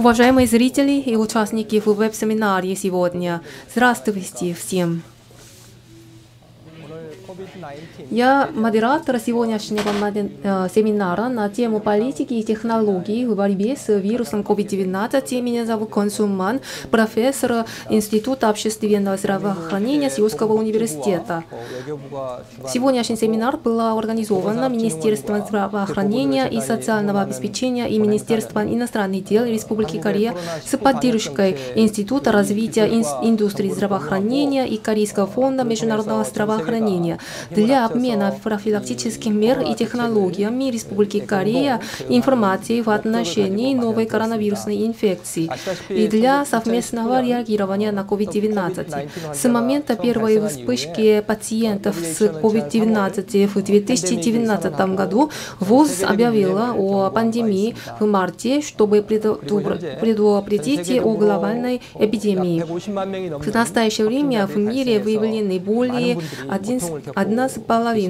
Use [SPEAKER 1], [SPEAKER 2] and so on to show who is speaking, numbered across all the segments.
[SPEAKER 1] Уважаемые зрители и участники в веб-семинаре сегодня, здравствуйте всем! Я модератор сегодняшнего э, семинара на тему политики и технологий в борьбе с вирусом COVID-19. Меня зовут Консуман, профессор Института общественного здравоохранения Сеульского университета. Сегодняшний семинар был организован Министерством здравоохранения и социального обеспечения и Министерством иностранных дел Республики Корея с поддержкой Института развития индустрии здравоохранения и Корейского фонда международного здравоохранения для обмена профилактических мер и технологиями Республики Корея информацией в отношении новой коронавирусной инфекции и для совместного реагирования на COVID-19. С момента первой вспышки пациентов с COVID-19 в 2019 году ВОЗ объявила о пандемии в марте, чтобы предупредить о глобальной эпидемии. В настоящее время в мире выявлены более 1,5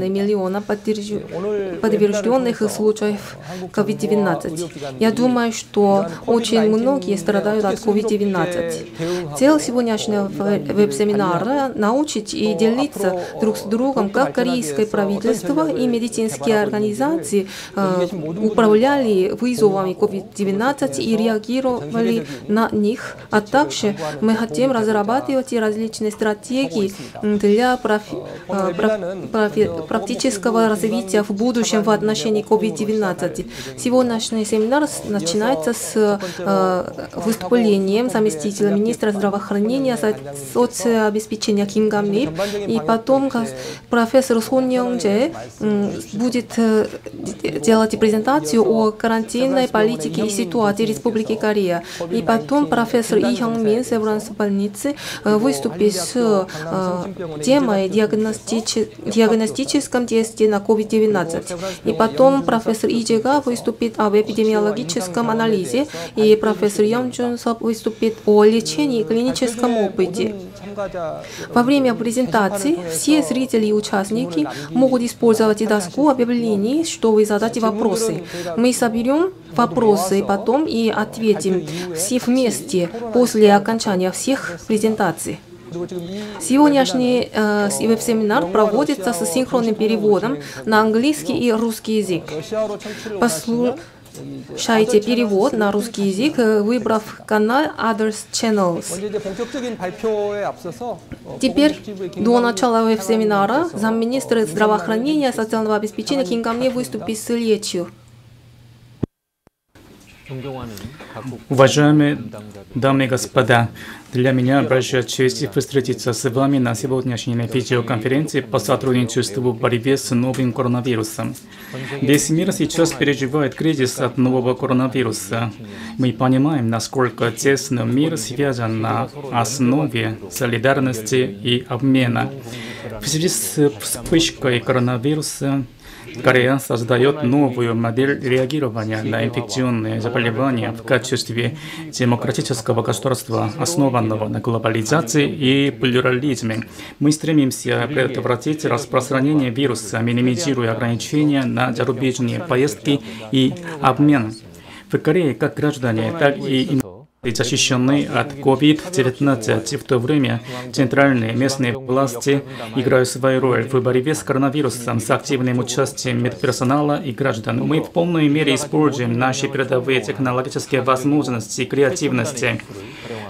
[SPEAKER 1] миллиона подтвержденных случаев COVID-19. Я думаю, что очень многие страдают от COVID-19. Цель сегодняшнего веб-семинара – научить и делиться друг с другом, как корейское правительство и медицинские организации э, управляли вызовами COVID-19 и реагировали на них, а также мы хотим разрабатывать различные стратегии для профи практического развития в будущем в отношении COVID-19. Сегодняшний семинар начинается с э, выступлением заместителя министра здравоохранения соцобеспечения Ким Гамли, и потом профессор Сон Йонже будет э, делать презентацию о карантинной политике и ситуации Республики Корея. И потом профессор И Хёng Мин с больницы э, выступит с темой диагностическом тесте на COVID-19. И потом профессор Иджига выступит об эпидемиологическом анализе, и профессор Йон Джунсоп выступит о лечении и клиническом опыте. Во время презентации все зрители и участники могут использовать доску объявлений, чтобы задать вопросы. Мы соберем вопросы потом и ответим все вместе после окончания всех презентаций. Сегодняшний э, веб-семинар проводится с синхронным переводом на английский и русский язык. Послушайте перевод на русский язык, э, выбрав канал Others Channels. Теперь, до начала веб-семинара, замминистра здравоохранения и социального обеспечения Ким Гамне выступит с речью.
[SPEAKER 2] Уважаемые дамы и господа, для меня большая честь встретиться с вами на сегодняшней видеоконференции по сотрудничеству в борьбе с новым коронавирусом. Весь мир сейчас переживает кризис от нового коронавируса. Мы понимаем, насколько тесно мир связан на основе солидарности и обмена. В связи с вспышкой коронавируса Корея создает новую модель реагирования на инфекционные заболевания в качестве демократического государства, основанного на глобализации и плюрализме. Мы стремимся предотвратить распространение вируса, минимизируя ограничения на зарубежные поездки и обмен. В Корее как граждане, так и защищены от COVID-19. В то время центральные местные власти играют свою роль в борьбе с коронавирусом с активным участием медперсонала и граждан. Мы в полной мере используем наши передовые технологические возможности и креативности.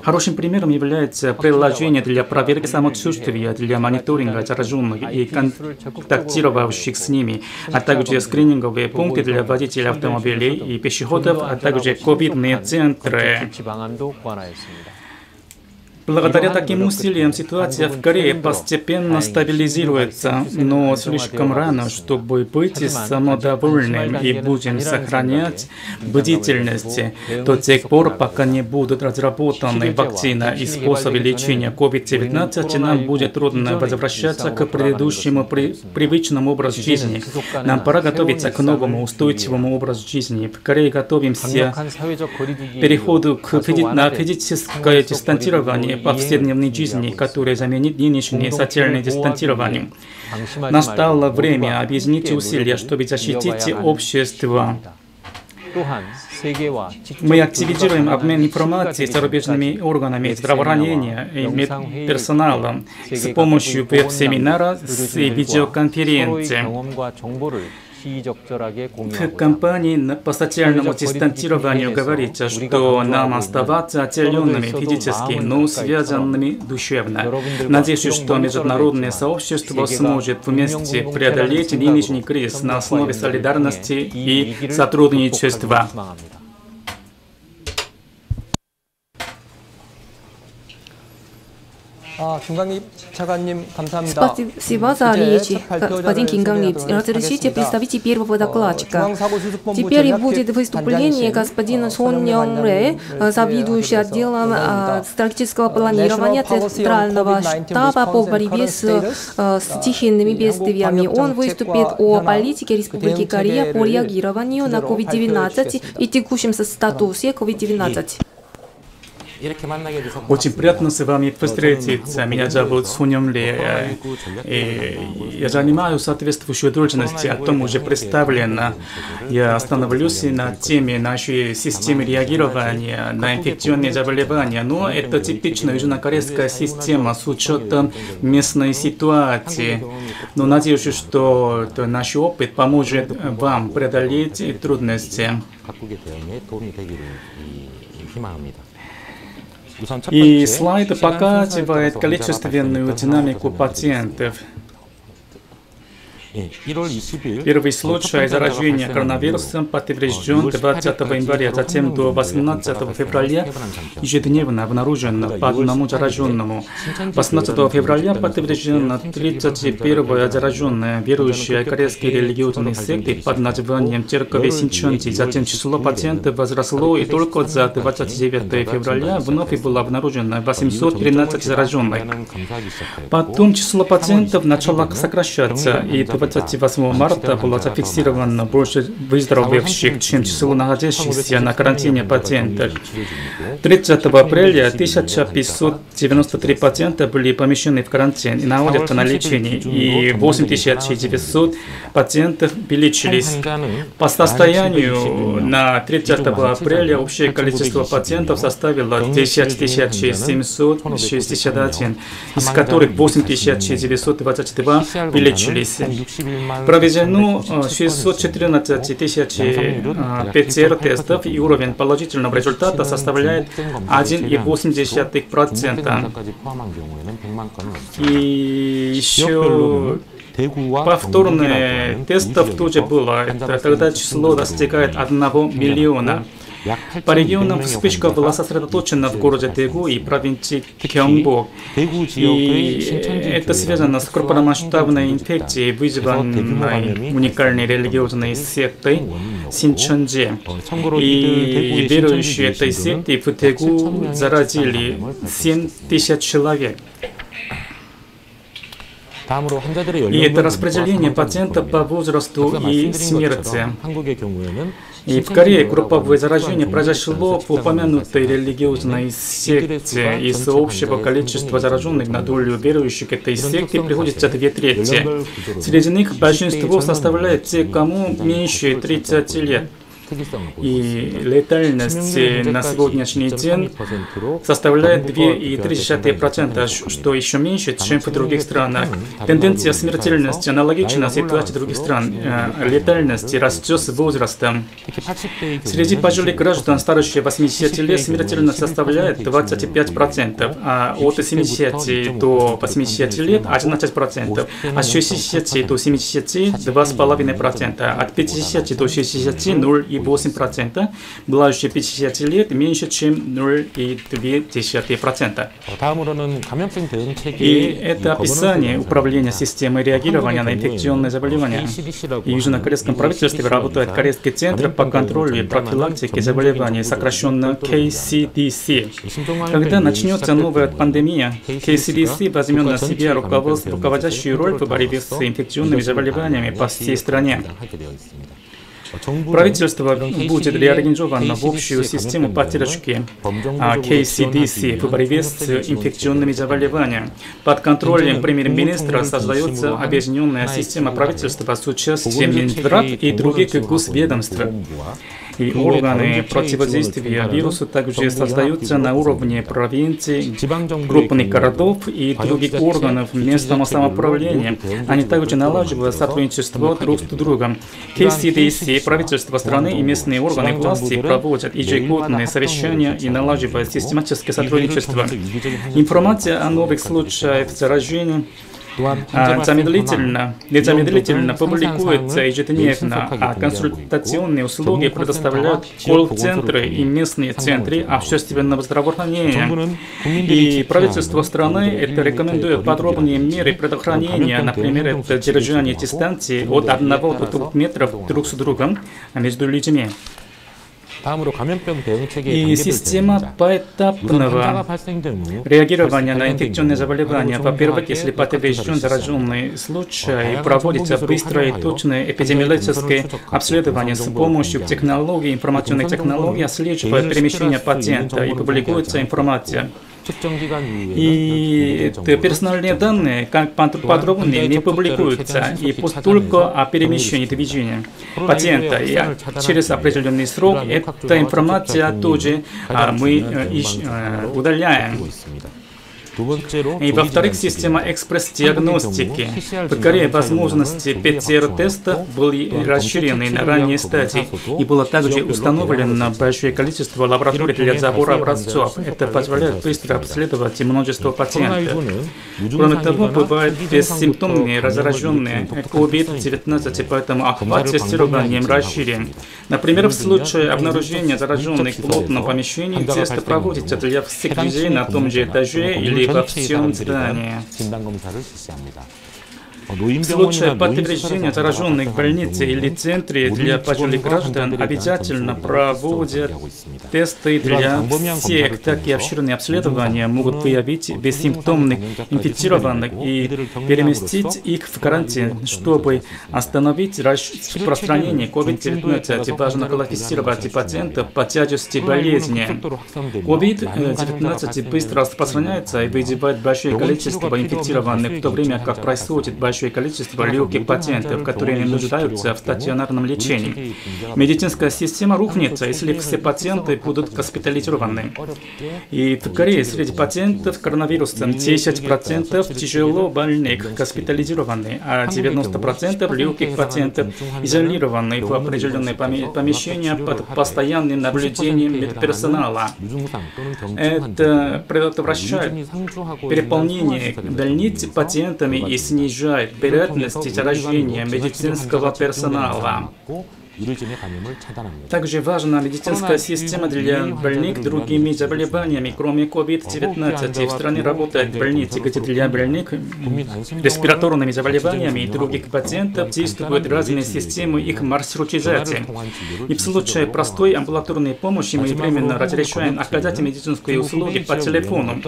[SPEAKER 2] Хорошим примером является приложение для проверки самочувствия, для мониторинга зараженных и контактировавших с ними, а также скрининговые пункты для водителей автомобилей и пешеходов, а также ковидные центры. 방안도 고안하였습니다. Благодаря таким усилиям ситуация в Корее постепенно стабилизируется, но слишком рано, чтобы быть самодовольным и будем сохранять бдительность. До тех пор, пока не будут разработаны вакцина и способы лечения COVID-19, нам будет трудно возвращаться к предыдущему при, привычному образу жизни. Нам пора готовиться к новому устойчивому образу жизни. В Корее готовимся к переходу к, на физическое дистанцирование повседневной жизни, которая заменит нынешнее социальное дистанцирование. Настало время объединить усилия, чтобы защитить общество. Мы активизируем обмен информацией с зарубежными органами здравоохранения и медперсоналом с помощью веб-семинара и видеоконференции. В компании по социальному дистанцированию говорится, что нам оставаться отделенными физически, но связанными душевно. Надеюсь, что международное сообщество сможет вместе преодолеть нынешний кризис на основе солидарности и сотрудничества.
[SPEAKER 1] Спасибо за речи, господин Кинганлип. Разрешите представить первого докладчика. Теперь будет выступление господина Сон Йонг Рэ, заведующий отделом стратегического планирования Центрального штаба по борьбе с стихийными бедствиями. Он выступит о политике Республики Корея по реагированию на COVID-19 и текущем статусе COVID-19.
[SPEAKER 2] Очень приятно с вами встретиться. Меня зовут Суньям Ли. И я занимаю соответствующую должность, о том уже представлено. Я остановлюсь на теме нашей системы реагирования на инфекционные заболевания. Но это типичная южнокорейская система с учетом местной ситуации. Но надеюсь, что наш опыт поможет вам преодолеть трудности. И слайд показывает количественную динамику пациентов. Первый случай заражения коронавирусом подтвержден 20 января, затем до 18 февраля ежедневно обнаружено по одному зараженному. 18 февраля подтверждено 31 зараженное верующее корейские религиозные секты под названием Церковь Синчонти. Затем число пациентов возросло и только за 29 февраля вновь было обнаружено 813 зараженных. Потом число пациентов начало сокращаться и 28 марта было зафиксировано больше выздоровевших, чем число находящихся на карантине пациентов. 30 апреля 1593 пациента были помещены в карантин и находятся на лечении, и 8900 пациентов лечились. По состоянию на 30 апреля общее количество пациентов составило 10 761, из которых 8922 вылечились. Проведено 614 тысяч ПЦР-тестов и уровень положительного результата составляет 1,8%. И еще повторные тестов тоже было. Тогда число достигает 1 миллиона. По регионам вспышка была сосредоточена в городе Дегу и провинции Кёнгбок. И это связано с крупномасштабной инфекцией, вызванной уникальной религиозной сектой Синчонже. И верующие этой секты в Дегу заразили 7 тысяч человек. И это распределение пациентов по возрасту и смерти. И в Корее групповое заражение произошло в упомянутой религиозной секте. Из общего количества зараженных на долю верующих этой секты приходится две трети. Среди них большинство составляет те, кому меньше 30 лет и летальность на сегодняшний день составляет 2,3%, что еще меньше, чем в других странах. Тенденция смертельности аналогична ситуации других стран. Э, летальность растет с возрастом. Среди пожилых граждан старше 80 лет смертельность составляет 25%, а от 70 до 80 лет 11%, от 60 до 70 2,5%, от 50 до 60 0,5%. 0,8%, младше 50 лет меньше, чем 0,2%. И это описание управления системой реагирования на инфекционные заболевания. И в Южнокорейском правительстве работает Корейский центр по контролю и профилактике заболеваний, сокращенно KCDC. Когда начнется новая пандемия, KCDC возьмет на себя руководящую роль в борьбе с инфекционными заболеваниями по всей стране. Правительство будет реорганизовано в общую систему поддержки. KCDC в борьбе с инфекционными заболеваниями. Под контролем премьер-министра создается объединенная система правительства с участием Минздрав и других госведомств и органы противодействия вирусу также создаются на уровне провинций, крупных городов и других органов местного самоуправления. Они также налаживают сотрудничество друг с другом. Правительство страны и местные органы власти проводят ежегодные совещания и налаживают систематическое сотрудничество. Информация о новых случаях заражения незамедлительно, незамедлительно публикуется ежедневно, а консультационные услуги предоставляют колл-центры и местные центры общественного здравоохранения. И правительство страны это рекомендует подробные меры предохранения, например, это держание дистанции от 1 до 2 метров друг с другом между людьми. И система поэтапного реагирования на инфекционные заболевания. Во-первых, если подтвержден зараженный случай, проводится быстрое и точное эпидемиологическое обследование с помощью технологий, информационных технологий, отслеживает перемещение пациента и публикуется информация. И персональные данные, как подробнее, не публикуются, и только о перемещении движения пациента. И через определенный срок эта информация тоже мы удаляем. И во-вторых, система экспресс-диагностики. В Корее возможности ПЦР-теста были расширены на ранние стадии, и было также установлено большое количество лабораторий для забора образцов. Это позволяет быстро обследовать множество пациентов. Кроме того, бывают бессимптомные зараженные COVID-19, поэтому охват тестированием расширен. Например, в случае обнаружения зараженных в плотном помещении, тест проводится для всех людей на том же этаже или 전체 사람들이 진단 검사를 실시합니다. В случае подтверждения зараженных в больнице или центре для пожилых граждан обязательно проводят тесты для всех, так и обширные обследования могут выявить бессимптомных инфицированных и переместить их в карантин, чтобы остановить распространение COVID-19. Важно квалифицировать пациентов по тяжести болезни. COVID-19 быстро распространяется и вызывает большое количество инфицированных, в то время как происходит большое большое количество легких пациентов, которые нуждаются в стационарном лечении. Медицинская система рухнет, если все пациенты будут госпитализированы. И в Корее среди пациентов коронавирусом 10% тяжело больных госпитализированы, а 90% легких пациентов изолированы. в определенные помещения под постоянным наблюдением медперсонала. Это предотвращает переполнение больниц пациентами и снижает вероятности заражения медицинского персонала. Также важна медицинская система для больных другими заболеваниями, кроме COVID-19. В стране работают больницы, где для больных респираторными заболеваниями и других пациентов действуют разные системы их маршрутизации. И в случае простой амбулаторной помощи мы временно разрешаем оказать медицинские услуги по телефону.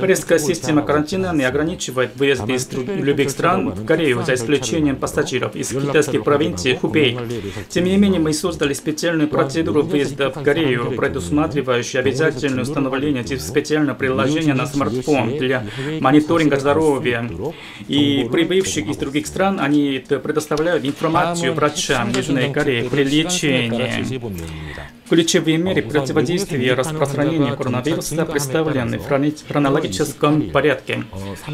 [SPEAKER 2] Корейская система карантина не ограничивает выезд из любых стран в Корею, за исключением пассажиров из китайской провинции Хубей. Тем менее, мы создали специальную процедуру выезда в Корею, предусматривающую обязательное установление специального приложения на смартфон для мониторинга здоровья. И прибывших из других стран они предоставляют информацию врачам Южной Кореи при лечении. Ключевые меры противодействия распространению коронавируса представлены в хронологическом порядке.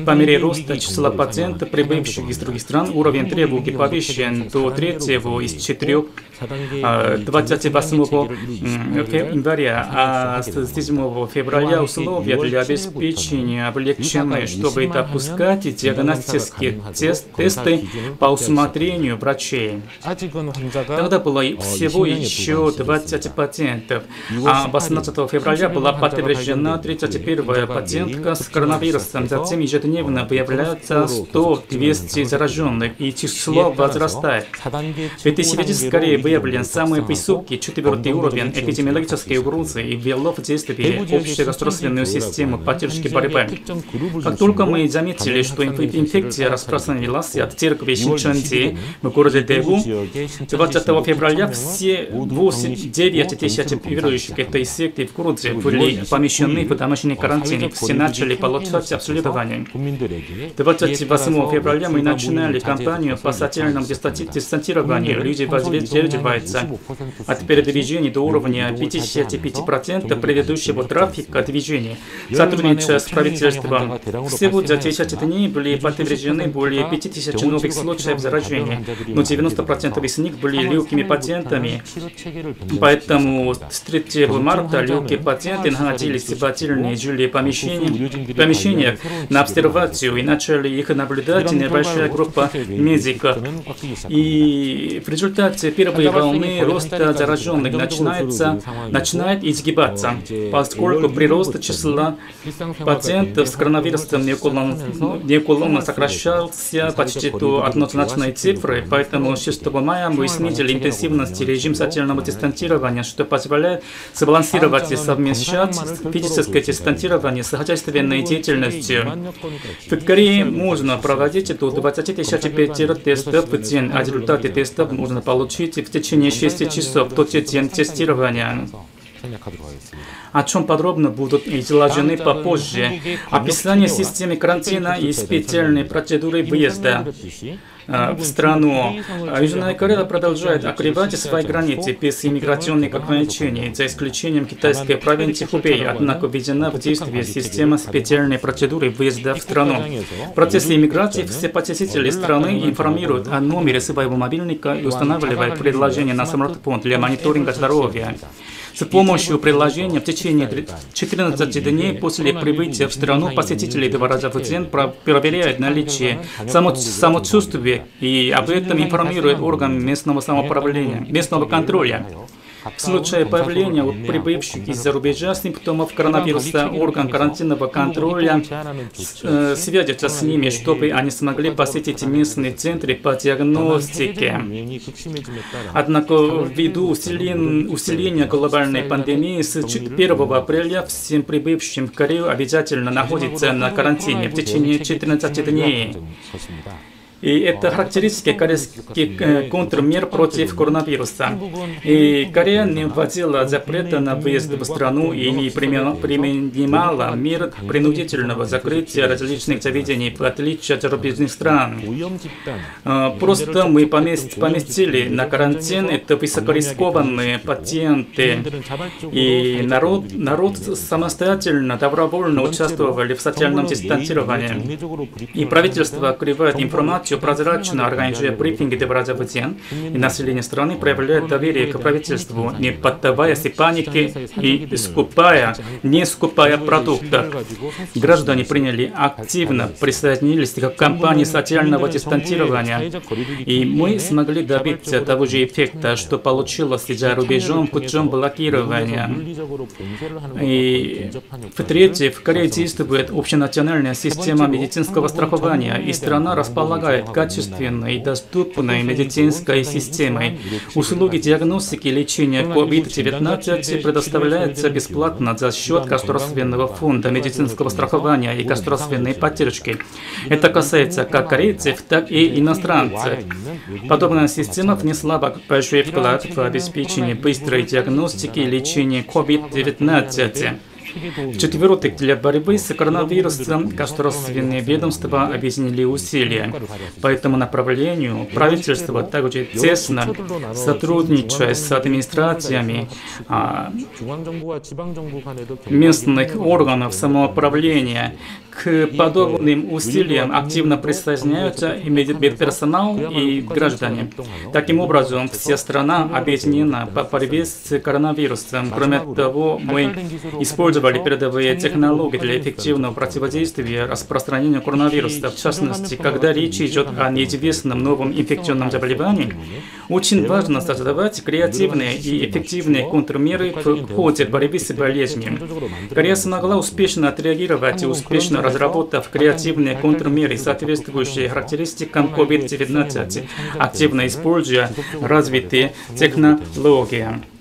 [SPEAKER 2] По мере роста числа пациентов, прибывших из других стран, уровень тревоги повышен до третьего из четырех 28 января, а с 7 февраля условия для обеспечения облегчены, чтобы допускать диагностические тест, тесты по усмотрению врачей. Тогда было всего еще 20 пациентов. А 18 февраля была подтверждена 31 пациентка с коронавирусом. Затем ежедневно появляются 100-200 зараженных, и число возрастает. В этой связи скорее выявлен самый высокий четвертый уровень эпидемиологической угрозы и ввело в действие общую государственную систему поддержки борьбы. Как только мы заметили, что инфекция распространилась от церкви Шинчанди в городе Дэгу, 20 февраля все 8, 9 тысяч верующих этой секты в городе были помещены в домашний карантин, все начали получать обследование. 28 февраля мы начинали кампанию по социальному дистанцированию. Люди воздерживаются от передвижения до уровня 55% предыдущего трафика движения. Сотрудничая с правительством, всего за 10 дней были подтверждены более 5000 новых случаев заражения, но 90% из них были легкими пациентами. Поэтому с 3 марта легкие пациенты находились в отдельные жилые помещения, помещениях на обсервацию и начали их наблюдать небольшая группа медиков. И в результате первой волны роста зараженных начинается, начинает изгибаться, поскольку прирост числа пациентов с коронавирусом неуклонно сокращался почти до однозначной цифры, поэтому 6 мая мы снизили интенсивность режим социального дистанцирования, что позволяет сбалансировать и совмещать физическое дистанцирование с хозяйственной деятельностью. В Корее можно проводить до 20 тысяч тестов в день, а результаты тестов можно получить в течение 6 часов в тот день тестирования о чем подробно будут изложены попозже. Описание системы карантина и специальной процедуры выезда в страну. Южная Корея продолжает открывать свои границы без иммиграционных ограничений, за исключением китайской провинции Хубей, однако введена в действие система специальной процедуры выезда в страну. В процессе иммиграции все посетители страны информируют о номере своего мобильника и устанавливают предложение на смартфон для мониторинга здоровья. С помощью приложения в течение 14 дней после прибытия в страну посетители два раза в день проверяют наличие само самочувствия и об этом информирует орган местного самоуправления, местного контроля. В случае появления у прибывших из-за рубежа симптомов коронавируса орган карантинного контроля э, свяжется с ними, чтобы они смогли посетить местные центры по диагностике. Однако ввиду усилен, усиления глобальной пандемии с 1 апреля всем прибывшим в Корею обязательно находиться на карантине в течение 14 дней. И это характеристики корейских э, контрмер против коронавируса. И Корея не вводила запрета на выезд в страну и не применяла мер принудительного закрытия различных заведений, в отличие от зарубежных стран. Э, просто мы поместили на карантин это высокорискованные пациенты. И народ, народ самостоятельно, добровольно участвовали в социальном дистанцировании. И правительство открывает информацию все прозрачно, организуя брифинги день, и население страны проявляет доверие к правительству, не поддаваясь панике и скупая, не скупая продукты. Граждане приняли активно, присоединились к кампании социального дистанцирования, и мы смогли добиться того же эффекта, что получилось за рубежом путем блокирования. И в-третьих, в Корее действует общенациональная система медицинского страхования, и страна располагает обладает качественной и доступной медицинской системой. Услуги диагностики и лечения COVID-19 предоставляются бесплатно за счет Государственного фонда медицинского страхования и государственной поддержки. Это касается как корейцев, так и иностранцев. Подобная система внесла большой вклад в обеспечение быстрой диагностики и лечения COVID-19. В-четвертых, для борьбы с коронавирусом государственные ведомства объединили усилия. По этому направлению правительство также тесно сотрудничая с администрациями а, местных органов самоуправления к подобным усилиям активно присоединяются и медперсонал, и граждане. Таким образом, вся страна объединена по борьбе с коронавирусом. Кроме того, мы использовали использовали передовые технологии для эффективного противодействия распространению коронавируса, в частности, когда речь идет о неизвестном новом инфекционном заболевании, очень важно создавать креативные и эффективные контрмеры в ходе борьбы с болезнью. Корея смогла успешно отреагировать и успешно разработав креативные контрмеры, соответствующие характеристикам COVID-19, активно используя развитые технологии.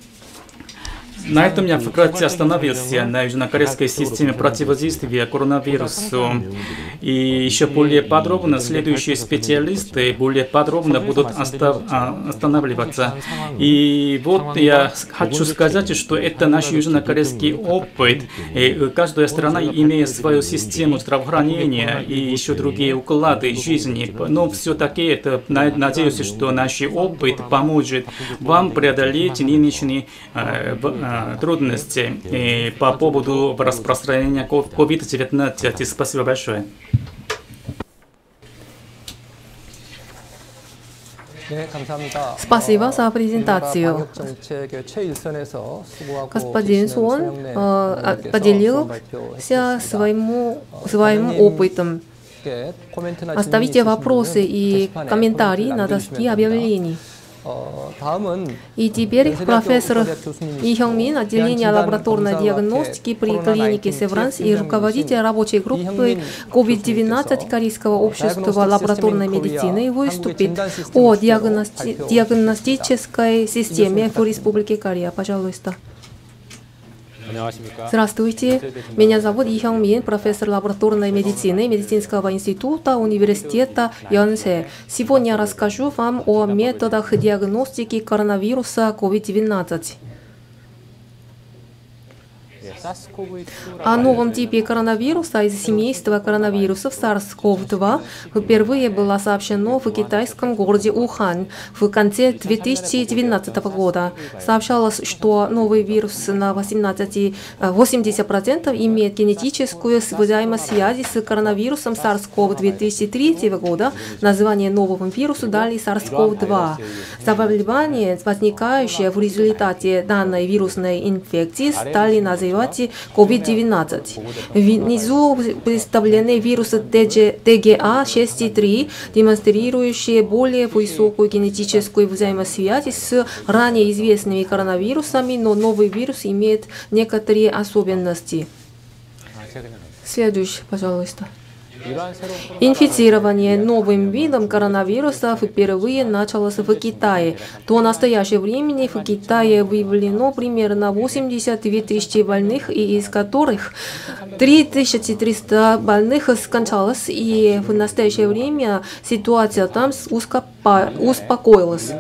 [SPEAKER 2] На этом я вкратце остановился на южнокорейской системе противодействия коронавирусу. И еще более подробно следующие специалисты более подробно будут а, останавливаться. И вот я хочу сказать, что это наш южнокорейский опыт. И каждая страна имеет свою систему здравоохранения и еще другие уклады жизни. Но все-таки это, надеюсь, что наш опыт поможет вам преодолеть нынешние э, трудности по поводу распространения COVID-19. Спасибо большое.
[SPEAKER 1] Спасибо за презентацию. Господин Суон э, поделился своим, своим опытом. Оставите вопросы и комментарии на доске объявлений. И теперь профессор Ихёнгмин, отделение лабораторной диагностики при клинике Севранс и руководитель рабочей группы COVID-19 Корейского общества лабораторной медицины выступит о диагности диагностической системе в Республике Корея. Пожалуйста. Здравствуйте, меня зовут Ихян Мин, профессор лабораторной медицины Медицинского института университета Йонсе. Сегодня я расскажу вам о методах диагностики коронавируса COVID-19. О новом типе коронавируса из семейства коронавирусов SARS-CoV-2 впервые было сообщено в китайском городе Ухан в конце 2019 года. Сообщалось, что новый вирус на 18, 80% имеет генетическую взаимосвязь с коронавирусом SARS-CoV 2003 года. Название нового вируса дали SARS-CoV-2. Заболевания, возникающие в результате данной вирусной инфекции, стали называть смерти COVID-19. Внизу представлены вирусы TGA-6.3, демонстрирующие более высокую генетическую взаимосвязь с ранее известными коронавирусами, но новый вирус имеет некоторые особенности. Следующий, пожалуйста. Инфицирование новым видом коронавируса впервые началось в Китае. До настоящего времени в Китае выявлено примерно 82 тысячи больных, и из которых 3300 больных скончалось, и в настоящее время ситуация там успокоилась.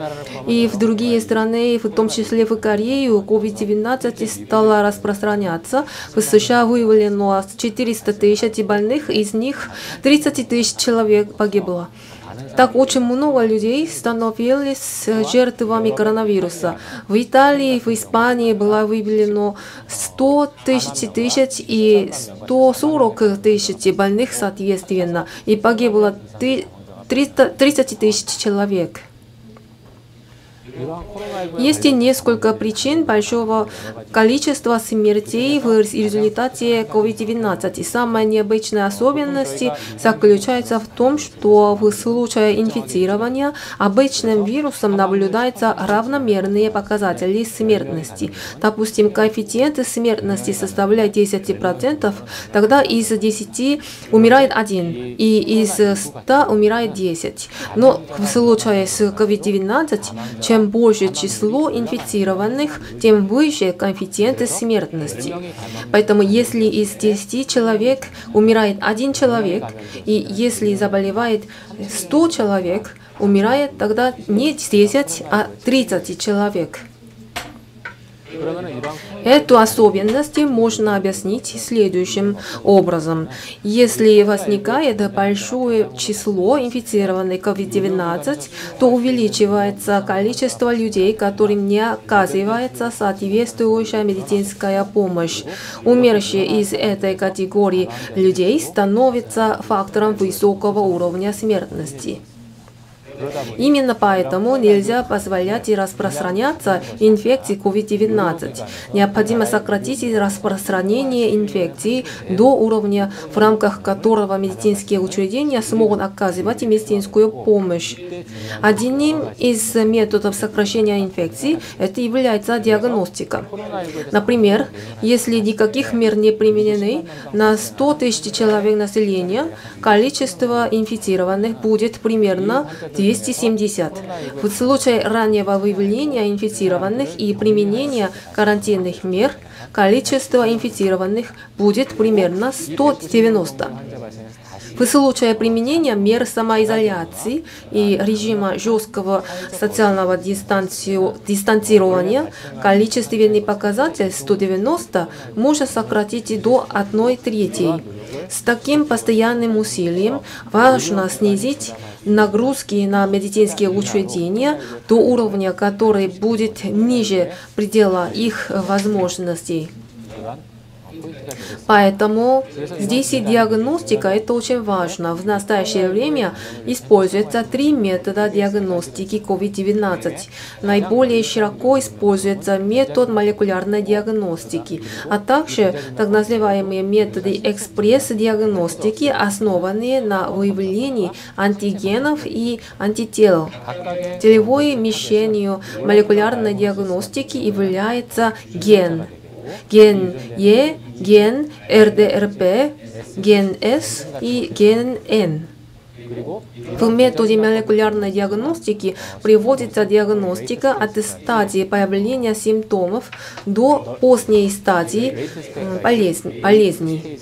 [SPEAKER 1] И в другие страны, в том числе в Корею, COVID-19 стала распространяться. В США выявлено 400 тысяч больных, из них 30 тысяч человек погибло. Так очень много людей становились жертвами коронавируса. В Италии, в Испании было выявлено 100 тысяч тысяч и 140 тысяч больных соответственно, и погибло 30 тысяч человек. Есть несколько причин большого количества смертей в результате COVID-19. Самая необычная особенность заключается в том, что в случае инфицирования обычным вирусом наблюдаются равномерные показатели смертности. Допустим, коэффициент смертности составляет 10%, тогда из 10 умирает 1, и из 100 умирает 10. Но в случае с COVID-19, чем больше число инфицированных, тем выше коэффициент смертности. Поэтому если из 10 человек умирает один человек, и если заболевает 100 человек, умирает тогда не 10, а 30 человек. Эту особенность можно объяснить следующим образом. Если возникает большое число инфицированных COVID-19, то увеличивается количество людей, которым не оказывается соответствующая медицинская помощь. Умершие из этой категории людей становятся фактором высокого уровня смертности. Именно поэтому нельзя позволять распространяться инфекции COVID-19. Необходимо сократить распространение инфекции до уровня, в рамках которого медицинские учреждения смогут оказывать медицинскую помощь. Одним из методов сокращения инфекции это является диагностика. Например, если никаких мер не применены, на 100 тысяч человек населения количество инфицированных будет примерно 270. В случае раннего выявления инфицированных и применения карантинных мер количество инфицированных будет примерно 190. В случае применения мер самоизоляции и режима жесткого социального дистанцирования количественный показатель 190 можно сократить до 1 трети. С таким постоянным усилием важно снизить нагрузки на медицинские учреждения до уровня, который будет ниже предела их возможностей. Поэтому здесь и диагностика – это очень важно. В настоящее время используются три метода диагностики COVID-19. Наиболее широко используется метод молекулярной диагностики, а также так называемые методы экспресс-диагностики, основанные на выявлении антигенов и антител. Целевой мишенью молекулярной диагностики является ген – ген Е, ген РДРП, ген С и ген Н. В методе молекулярной диагностики приводится диагностика от стадии появления симптомов до поздней стадии болезни.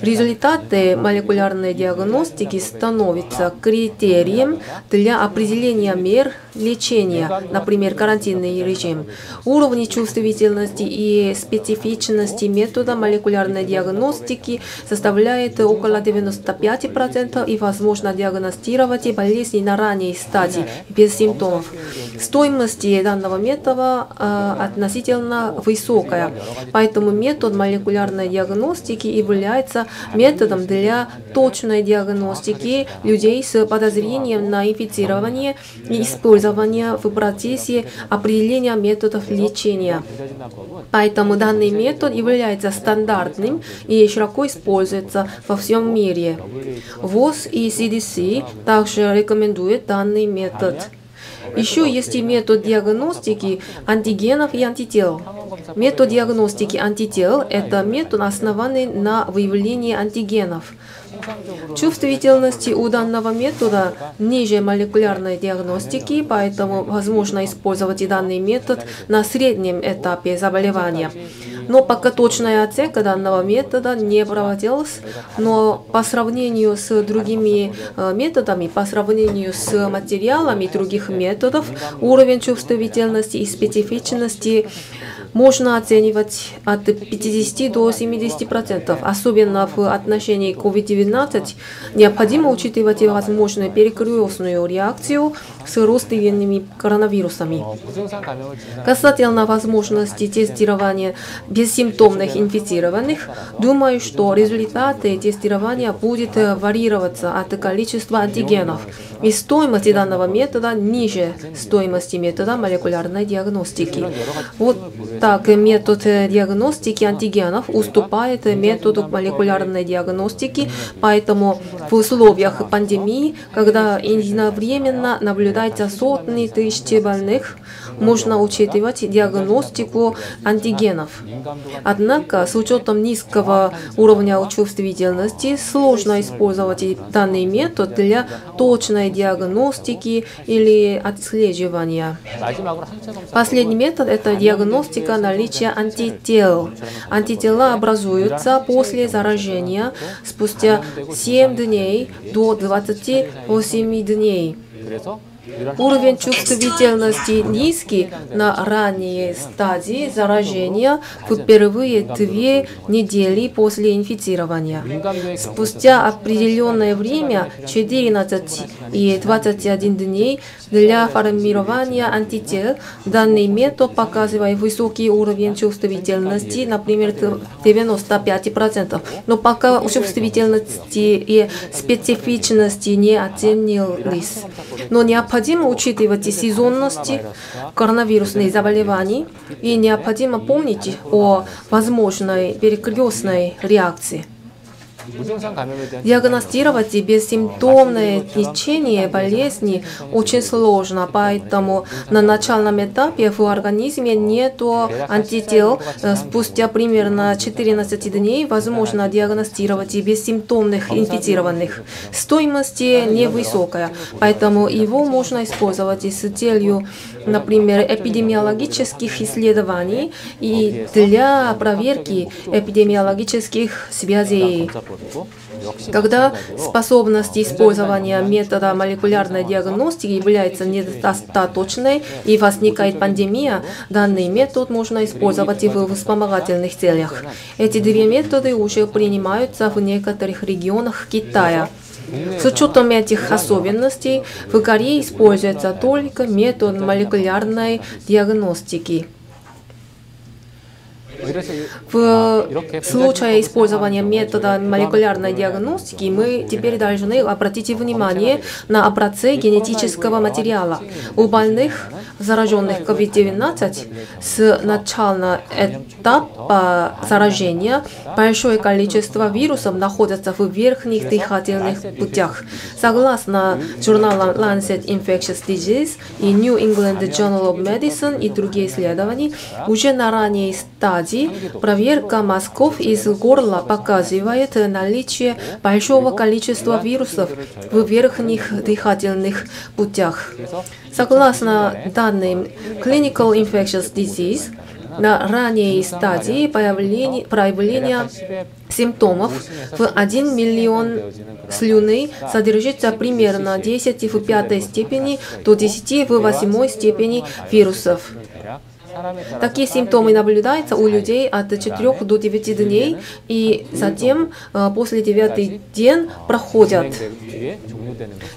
[SPEAKER 1] Результаты молекулярной диагностики становятся критерием для определения мер лечения, например, карантинный режим. Уровни чувствительности и специфичности метода молекулярной диагностики составляет около 95% и возможно диагностировать болезни на ранней стадии без симптомов. Стоимость данного метода э, относительно высокая, поэтому метод молекулярной диагностики является методом для точной диагностики людей с подозрением на инфицирование и использования в процессе определения методов лечения. Поэтому данный метод является стандартным и широко используется во всем мире. ВОЗ и CDC также рекомендуют данный метод. Еще есть и метод диагностики антигенов и антител. Метод диагностики антител – это метод, основанный на выявлении антигенов. Чувствительности у данного метода ниже молекулярной диагностики, поэтому возможно использовать и данный метод на среднем этапе заболевания. Но пока точная оценка данного метода не проводилась, но по сравнению с другими э, методами, по сравнению с материалами других методов, уровень чувствительности и специфичности можно оценивать от 50 до 70 процентов. Особенно в отношении COVID-19 необходимо учитывать возможную перекрестную реакцию с родственными коронавирусами. Касательно возможности тестирования бессимптомных инфицированных, думаю, что результаты тестирования будут варьироваться от количества антигенов. И стоимость данного метода ниже стоимости метода молекулярной диагностики. Вот так метод диагностики антигенов уступает методу молекулярной диагностики, поэтому в условиях пандемии, когда единовременно наблюдается сотни тысяч больных, можно учитывать диагностику антигенов. Однако с учетом низкого уровня чувствительности сложно использовать данный метод для точной диагностики или отслеживания. Последний метод – это диагностика наличия антител. Антитела образуются после заражения спустя 7 дней до 28 дней. Уровень чувствительности низкий на ранней стадии заражения в первые две недели после инфицирования. Спустя определенное время, 14 и 21 дней, для формирования антител данный метод показывает высокий уровень чувствительности, например, 95%. Но пока чувствительности и специфичности не оценились. Но необходимо учитывать сезонности коронавирусных заболеваний и необходимо помнить о возможной перекрестной реакции. Диагностировать бессимптомное течение болезни очень сложно, поэтому на начальном этапе в организме нет антител. Спустя примерно 14 дней возможно диагностировать бессимптомных инфицированных. Стоимость невысокая, поэтому его можно использовать с целью, например, эпидемиологических исследований и для проверки эпидемиологических связей. Когда способность использования метода молекулярной диагностики является недостаточной и возникает пандемия, данный метод можно использовать в вспомогательных целях. Эти две методы уже принимаются в некоторых регионах Китая. С учетом этих особенностей в Корее используется только метод молекулярной диагностики. В случае использования метода молекулярной диагностики мы теперь должны обратить внимание на образцы генетического материала. У больных, зараженных COVID-19, с начала этапа заражения большое количество вирусов находится в верхних дыхательных путях. Согласно журналам Lancet Infectious Disease и New England Journal of Medicine и другие исследования, уже на ранней стадии стадии проверка мазков из горла показывает наличие большого количества вирусов в верхних дыхательных путях. Согласно данным Clinical Infectious Disease, на ранней стадии появления, проявления симптомов в 1 миллион слюны содержится примерно 10 в пятой степени до 10 в восьмой степени вирусов. Такие симптомы наблюдаются у людей от 4 до 9 дней, и затем э, после 9 день проходят.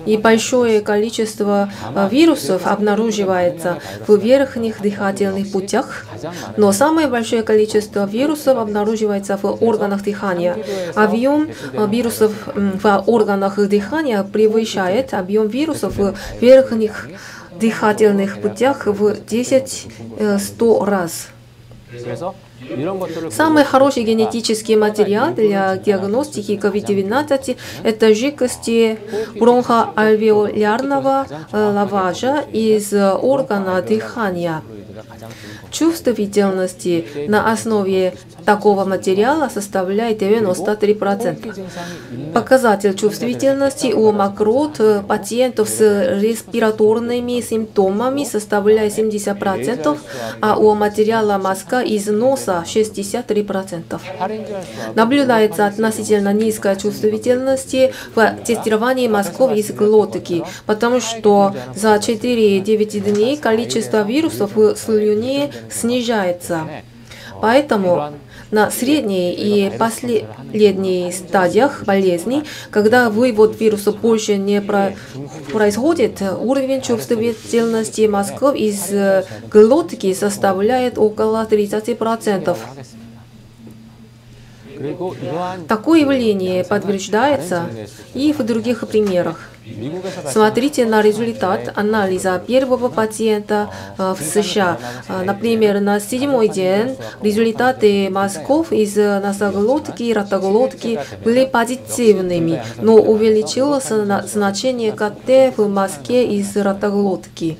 [SPEAKER 1] И большое количество э, вирусов обнаруживается в верхних дыхательных путях, но самое большое количество вирусов обнаруживается в органах дыхания. Объем э, вирусов в органах дыхания превышает объем вирусов в верхних дыхательных путях в 10-100 э, раз. Самый хороший генетический материал для диагностики COVID-19 – это жидкости бронхоальвеолярного э, лаважа из органа дыхания. Чувствительности на основе такого материала составляет 93%. Показатель чувствительности у мокрот пациентов с респираторными симптомами составляет 70%, а у материала мазка из носа 63%. Наблюдается относительно низкая чувствительность в тестировании мазков из глотки, потому что за 4-9 дней количество вирусов в слюне снижается. Поэтому на средней и последней стадиях болезни, когда вывод вируса больше не про происходит, уровень чувствительности мозгов из глотки составляет около 30%. Такое явление подтверждается и в других примерах. Смотрите на результат анализа первого пациента в США. Например, на седьмой день результаты мазков из носоглотки и ротоглотки были позитивными, но увеличилось значение КТ в мазке из ротоглотки.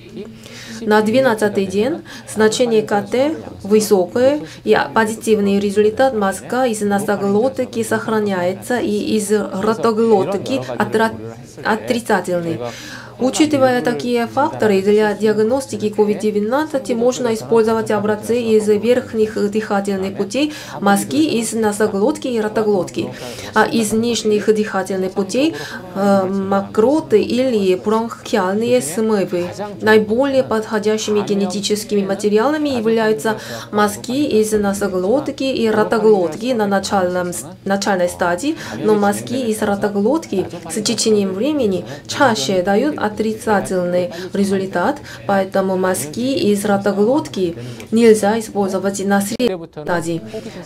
[SPEAKER 1] На 12 день значение КТ высокое, и позитивный результат мозга из носоглотки сохраняется, и из ротоглотки отрицательный. Учитывая такие факторы, для диагностики COVID-19 можно использовать образцы из верхних дыхательных путей, мазки из носоглотки и ротоглотки, а из нижних дыхательных путей э, мокроты или бронхиальные смывы. Наиболее подходящими генетическими материалами являются мазки из носоглотки и ротоглотки на начальном, начальной стадии, но мазки из ротоглотки с течением времени чаще дают отрицательный результат, поэтому мазки из ротоглотки нельзя использовать на средней стадии.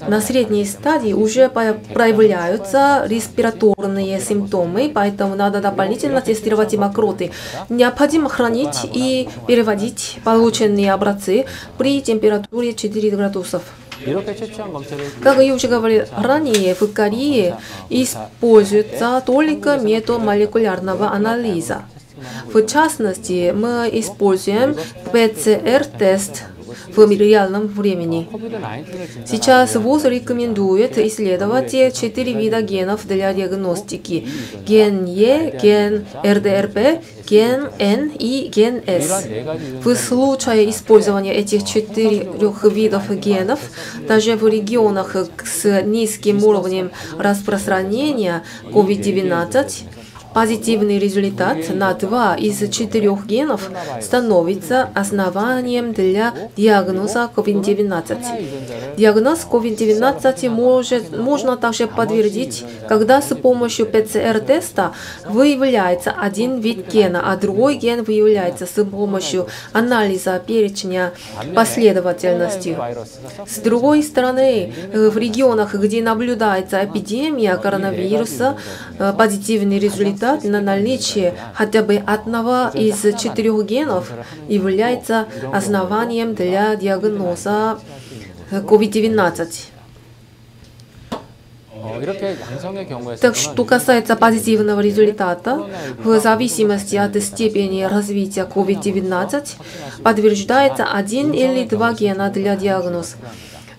[SPEAKER 1] На средней стадии уже проявляются респираторные симптомы, поэтому надо дополнительно тестировать мокроты. Необходимо хранить и переводить полученные образцы при температуре 4 градусов. Как я уже говорил ранее, в Корее используется только метод молекулярного анализа. В частности, мы используем ПЦР-тест в реальном времени. Сейчас ВУЗ рекомендует исследовать четыре вида генов для диагностики. Ген Е, ген РДРП, ген N и ген S. В случае использования этих четырех видов генов, даже в регионах с низким уровнем распространения COVID-19, Позитивный результат на два из четырех генов становится основанием для диагноза COVID-19. Диагноз COVID-19 может, можно также подтвердить, когда с помощью ПЦР-теста выявляется один вид гена, а другой ген выявляется с помощью анализа перечня последовательности. С другой стороны, в регионах, где наблюдается эпидемия коронавируса, позитивный результат результат на наличие хотя бы одного из четырех генов является основанием для диагноза COVID-19. Так что касается позитивного результата, в зависимости от степени развития COVID-19, подтверждается один или два гена для диагноза.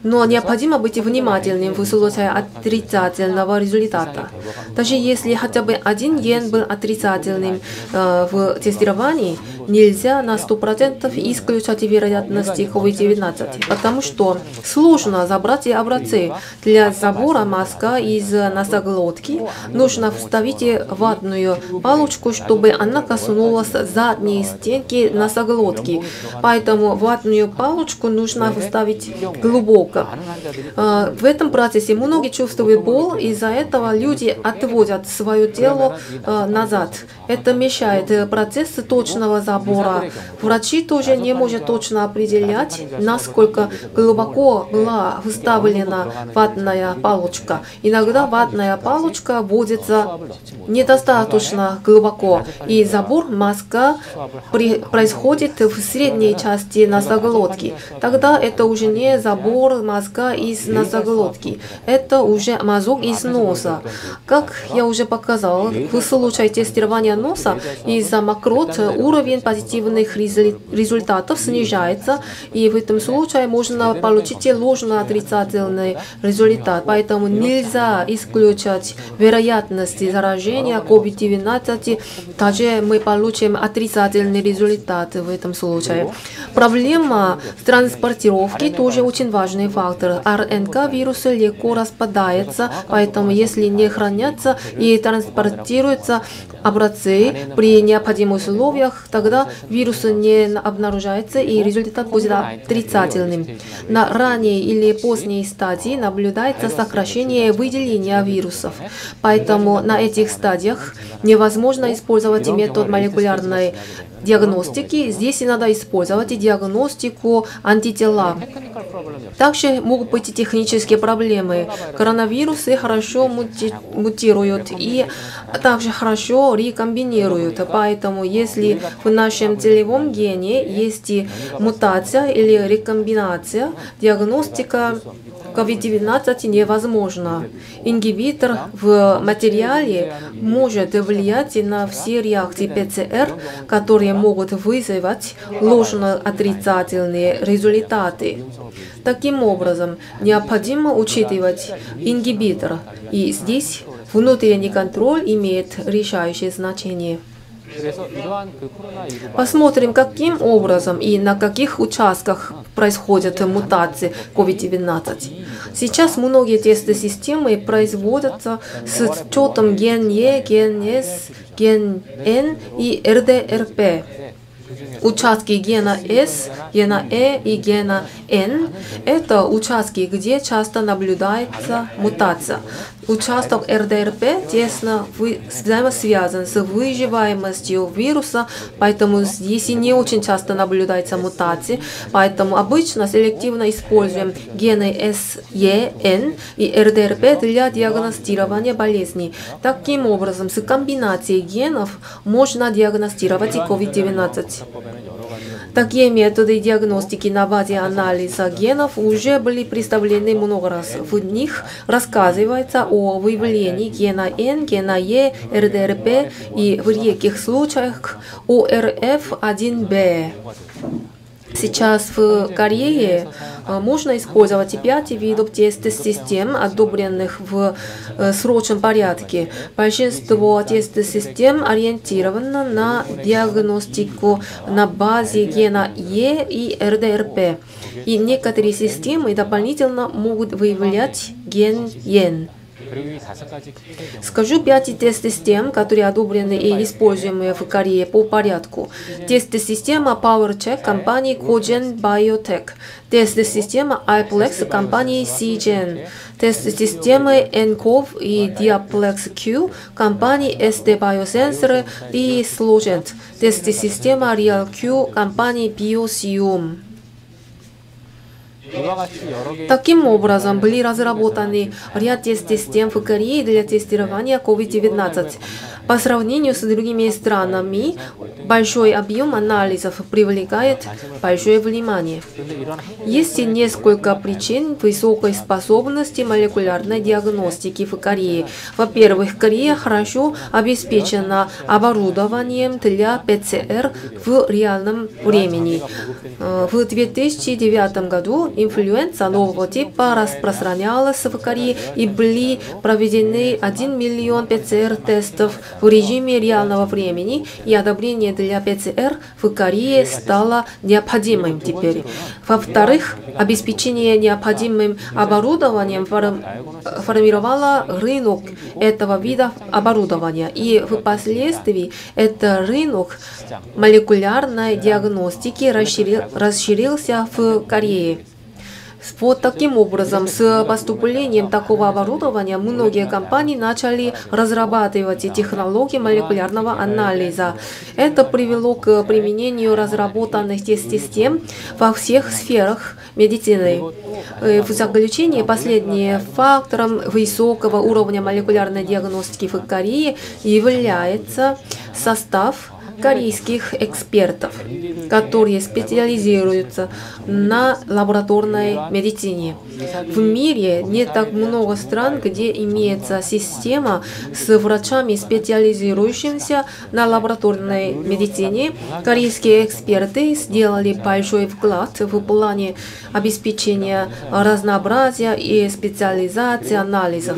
[SPEAKER 1] Но необходимо быть внимательным в случае отрицательного результата. Даже если хотя бы один ген был отрицательным э, в тестировании, нельзя на 100% исключать вероятности COVID-19, потому что сложно забрать образцы. Для забора мазка из носоглотки нужно вставить ватную палочку, чтобы она коснулась задней стенки носоглотки. Поэтому ватную палочку нужно вставить глубоко. А, в этом процессе многие чувствуют боль, из-за этого люди отводят свое тело а, назад. Это мешает э, процессу точного забора. Врачи тоже не могут точно определять, насколько глубоко была выставлена ватная палочка. Иногда ватная палочка вводится недостаточно глубоко, и забор мозга происходит в средней части носоглотки. Тогда это уже не забор мозга из носоглотки, это уже мазок из носа. Как я уже показал, в случае тестирования носа из-за мокрот уровень позитивных результатов снижается, и в этом случае можно получить ложно отрицательный результат. Поэтому нельзя исключать вероятность заражения COVID-19, также мы получим отрицательный результат в этом случае. Проблема транспортировки тоже очень важный фактор. РНК вируса легко распадается, поэтому если не хранятся и транспортируются образцы при необходимых условиях, тогда вирус не обнаружается и результат будет отрицательным. На ранней или поздней стадии наблюдается сокращение выделения вирусов. Поэтому на этих стадиях невозможно использовать метод молекулярной диагностики. Здесь надо использовать диагностику антитела. Также могут быть и технические проблемы. Коронавирусы хорошо мути мутируют и также хорошо рекомбинируют. Поэтому, если в нашем целевом гене есть мутация или рекомбинация, диагностика COVID-19 невозможно. Ингибитор в материале может влиять на все реакции ПЦР, которые могут вызывать ложно-отрицательные результаты. Таким образом, необходимо учитывать ингибитор, и здесь внутренний контроль имеет решающее значение. Посмотрим, каким образом и на каких участках происходят мутации COVID-19. Сейчас многие тесты системы производятся с учетом ген Е, ген С, ген Н и РДРП. Участки гена S, гена E и гена N – это участки, где часто наблюдается мутация. Участок РДРП тесно взаимосвязан с выживаемостью вируса, поэтому здесь и не очень часто наблюдается мутации, поэтому обычно селективно используем гены SEN и РДРП для диагностирования болезней. Таким образом, с комбинацией генов можно диагностировать и COVID-19. Такие методы диагностики на базе анализа генов уже были представлены много раз. В них рассказывается о выявлении гена N, гена E, РДРП и в редких случаях ОРФ1Б. Сейчас в Корее э, можно использовать пять видов тест-систем, одобренных в э, срочном порядке. Большинство тест-систем ориентировано на диагностику на базе гена Е и РДРП. И некоторые системы дополнительно могут выявлять ген Ен. Скажу пять тест-систем, которые одобрены и используемые в Корее по порядку. Тест-система PowerCheck компании Cogen Biotech. Тест-система iPlex компании CGen. Тест-системы NCOV и Diaplex Q компании SD Biosensor и Slogent. Тест-система RealQ компании BioSium. Таким образом, были разработаны ряд тест-систем в Корее для тестирования COVID-19. По сравнению с другими странами, большой объем анализов привлекает большое внимание. Есть несколько причин высокой способности молекулярной диагностики в Корее. Во-первых, Корея хорошо обеспечена оборудованием для ПЦР в реальном времени. Э, в 2009 году инфлюенса нового типа распространялась в Корее и были проведены 1 миллион ПЦР-тестов в режиме реального времени, и одобрение для ПЦР в Корее стало необходимым теперь. Во-вторых, обеспечение необходимым оборудованием формировало рынок этого вида оборудования, и впоследствии этот рынок молекулярной диагностики расширился в Корее. Вот таким образом, с поступлением такого оборудования многие компании начали разрабатывать технологии молекулярного анализа. Это привело к применению разработанных систем во всех сферах медицины. Э, в заключение, последним фактором высокого уровня молекулярной диагностики в Корее является состав корейских экспертов, которые специализируются на лабораторной медицине. В мире нет так много стран, где имеется система с врачами, специализирующимися на лабораторной медицине. Корейские эксперты сделали большой вклад в плане обеспечения разнообразия и специализации анализов.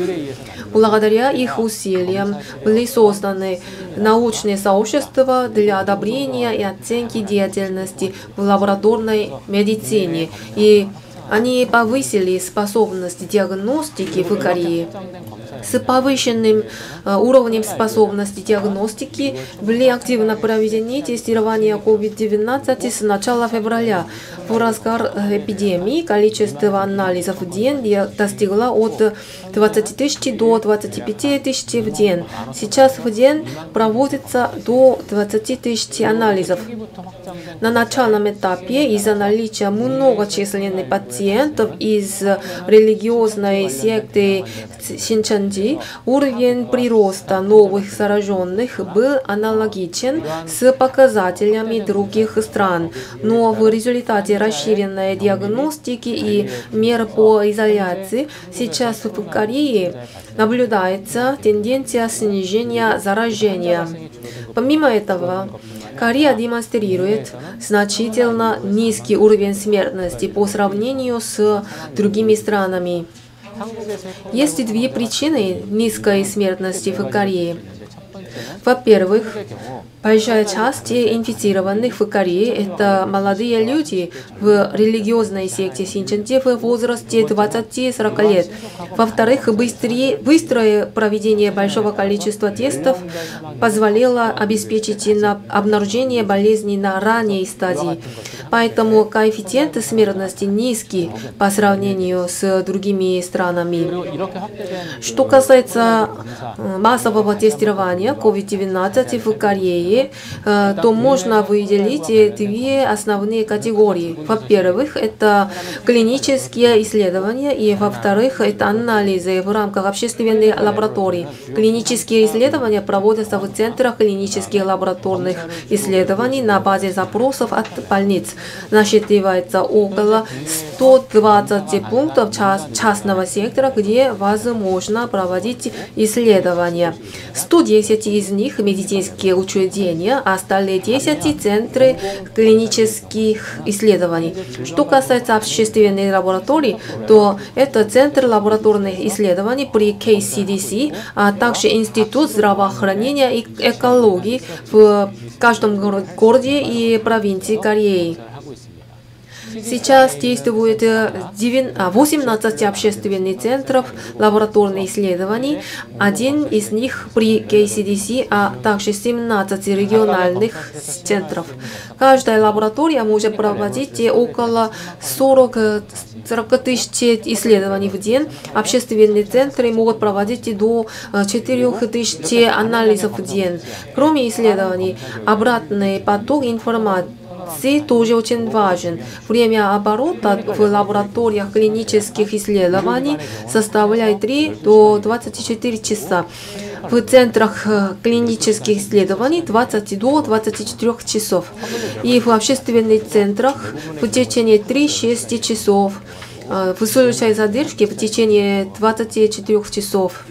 [SPEAKER 1] Благодаря их усилиям были созданы научные сообщества для одобрения и оценки деятельности в лабораторной медицине и они повысили способность диагностики в Корее. С повышенным э, уровнем способности диагностики были активно проведены тестирования COVID-19 с начала февраля. В разгар э, эпидемии количество анализов в день достигло от 20 тысяч до 25 тысяч в день. Сейчас в день проводится до 20 тысяч анализов. На начальном этапе из-за наличия многочисленных пациентов из религиозной секты Синчанджи уровень прироста новых зараженных был аналогичен с показателями других стран, но в результате расширенной диагностики и мер по изоляции сейчас в Корее наблюдается тенденция снижения заражения. Помимо этого, Корея демонстрирует значительно низкий уровень смертности по сравнению с другими странами. Есть две причины низкой смертности в Корее. Во-первых, большая часть инфицированных в Корее – это молодые люди в религиозной секте Синчанти в возрасте 20-40 лет. Во-вторых, быстрое проведение большого количества тестов позволило обеспечить обнаружение болезни на ранней стадии. Поэтому коэффициент смертности низкий по сравнению с другими странами. Что касается э, массового тестирования COVID-19 в Корее, э, то можно выделить две основные категории. Во-первых, это клинические исследования, и во-вторых, это анализы в рамках общественной лаборатории. Клинические исследования проводятся в центрах клинических лабораторных исследований на базе запросов от больниц насчитывается около 120 пунктов частного сектора, где возможно проводить исследования. 110 из них медицинские учреждения, а остальные 10 центры клинических исследований. Что касается общественной лаборатории, то это Центр лабораторных исследований при KCDC, а также Институт здравоохранения и экологии в каждом городе и провинции Кореи. Сейчас действует 18 э, а, общественных центров лабораторных исследований, один из них при KCDC, а также 17 региональных центров. Каждая лаборатория может проводить около 40 40 тысяч исследований в день. Общественные центры могут проводить до 4 э, тысяч анализов в день. Кроме исследований, обратный поток информации информации тоже очень важен. Время оборота в лабораториях клинических исследований составляет 3 до 24 часа. В центрах клинических исследований 20 до 24 часов. И в общественных центрах в течение 3-6 часов. В случае задержки в течение 24 часов.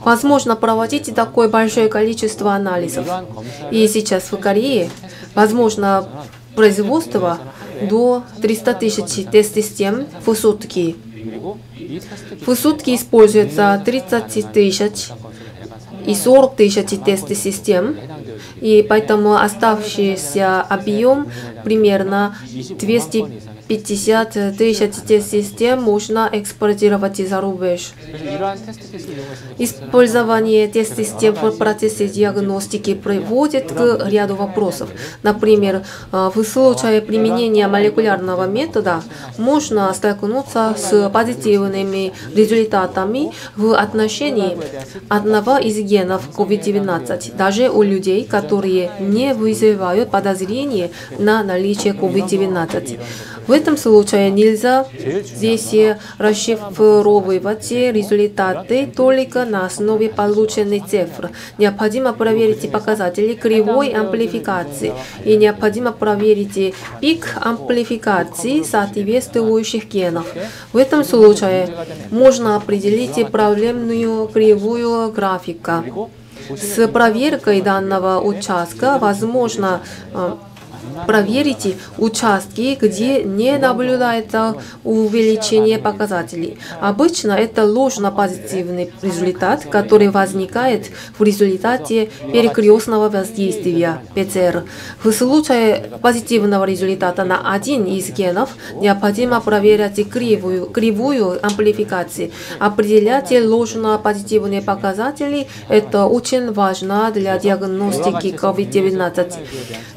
[SPEAKER 1] Возможно проводить такое большое количество анализов. И сейчас в Корее возможно производство до 300 тысяч тест-систем в сутки. В сутки используется 30 тысяч и 40 тысяч тест-систем, и поэтому оставшийся объем примерно 200 50 тысяч тест-систем можно экспортировать за рубеж. Использование тест-систем в процессе диагностики приводит к ряду вопросов. Например, э, в случае применения молекулярного метода можно столкнуться с позитивными результатами в отношении одного из генов COVID-19, даже у людей, которые не вызывают подозрения на наличие COVID-19. В этом случае нельзя здесь расшифровывать результаты только на основе полученных цифр. Необходимо проверить показатели кривой амплификации и необходимо проверить пик амплификации соответствующих генов. В этом случае можно определить проблемную кривую графика. С проверкой данного участка возможно э, проверите участки, где не наблюдается увеличение показателей. Обычно это ложно-позитивный результат, который возникает в результате перекрестного воздействия ПЦР. В случае позитивного результата на один из генов необходимо проверять кривую, кривую амплификации. Определять ложно-позитивные показатели – это очень важно для диагностики COVID-19.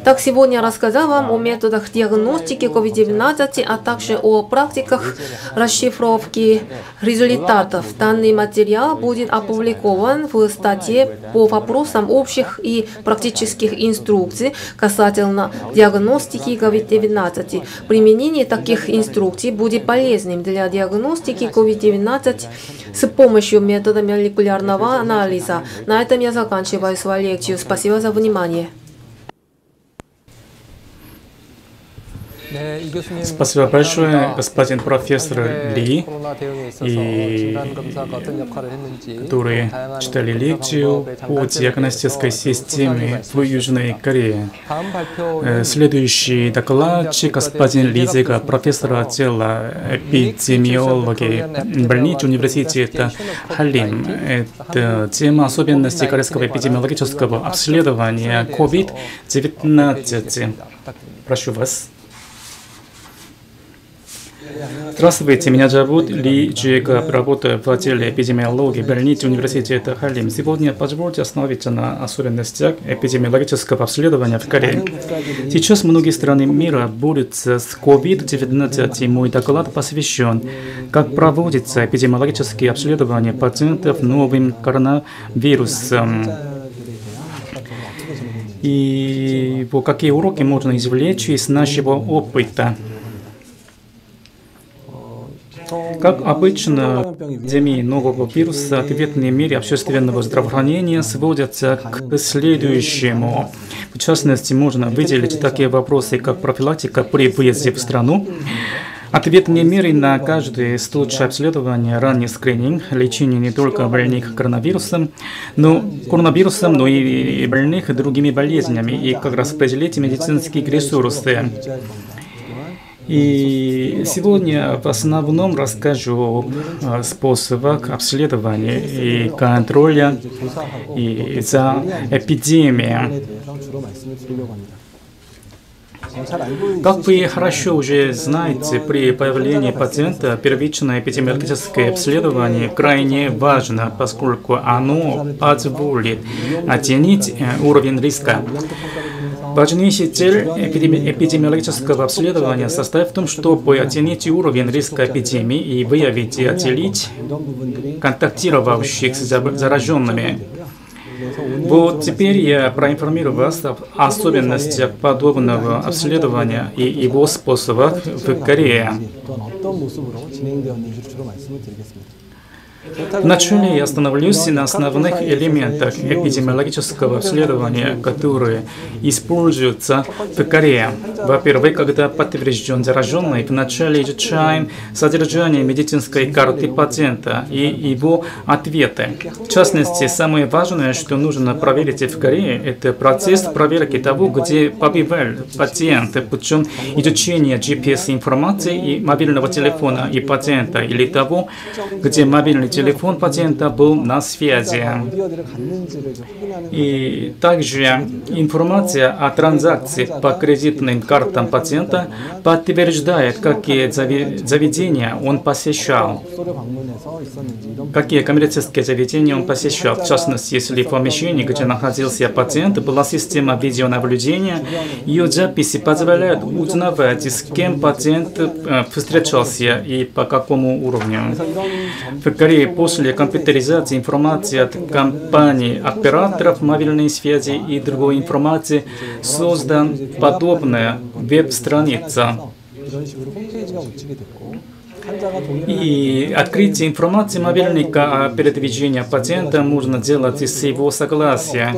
[SPEAKER 1] Так сегодня рассказал вам о методах диагностики COVID-19, а также о практиках расшифровки результатов. Данный материал будет опубликован в статье по вопросам общих и практических инструкций касательно диагностики COVID-19. Применение таких инструкций будет полезным для диагностики COVID-19 с помощью метода молекулярного анализа. На этом я заканчиваю свою лекцию. Спасибо за внимание.
[SPEAKER 2] Спасибо большое, господин профессор Ли, и которые читали лекцию о диагностической системе в Южной Корее. Э, следующий докладчик господин Ли Зига, профессор отдела эпидемиологии больницы университета Халим. Это тема особенностей корейского эпидемиологического обследования COVID-19. Прошу вас. Здравствуйте, меня зовут Ли Джига, работаю в отделе эпидемиологии больницы университета Халим. Сегодня позвольте остановиться на особенностях эпидемиологического обследования в Корее. Сейчас многие страны мира борются с COVID-19, и мой доклад посвящен, как проводится эпидемиологические обследования пациентов новым коронавирусом и какие уроки можно извлечь из нашего опыта. Как обычно, эпидемии нового вируса ответные меры общественного здравоохранения сводятся к следующему. В частности, можно выделить такие вопросы, как профилактика при выезде в страну, Ответные меры на каждый случай обследования, ранний скрининг, лечение не только больных коронавирусом, но коронавирусом, но и больных другими болезнями, и как распределить медицинские ресурсы. И сегодня в основном расскажу о способах обследования и контроля и за эпидемией. Как вы хорошо уже знаете, при появлении пациента первичное эпидемиологическое обследование крайне важно, поскольку оно позволит оценить э, уровень риска. Важнейшая цель эпидемиологического обследования состоит в том, чтобы оценить уровень риска эпидемии и выявить и отделить контактировавших с зараженными. Вот теперь я проинформирую вас об особенностях подобного обследования и его способах в Корее. Вначале я остановлюсь на основных элементах эпидемиологического обследования, которые используются в Корее. Во-первых, когда подтвержден зараженный, вначале изучаем содержание медицинской карты пациента и его ответы. В частности, самое важное, что нужно проверить в Корее, это процесс проверки того, где побывал пациент путем изучения GPS-информации и мобильного телефона и пациента или того, где мобильный телефон пациента был на связи. И также информация о транзакции по кредитным картам пациента подтверждает, какие заведения он посещал, какие коммерческие заведения он посещал. В частности, если в помещении, где находился пациент, была система видеонаблюдения, ее записи позволяют узнавать, с кем пациент э, встречался и по какому уровню. В Корее после компьютеризации информации от компаний операторов мобильной связи и другой информации создан подобная веб-страница. И открытие информации мобильника о передвижении пациента можно делать с его согласия.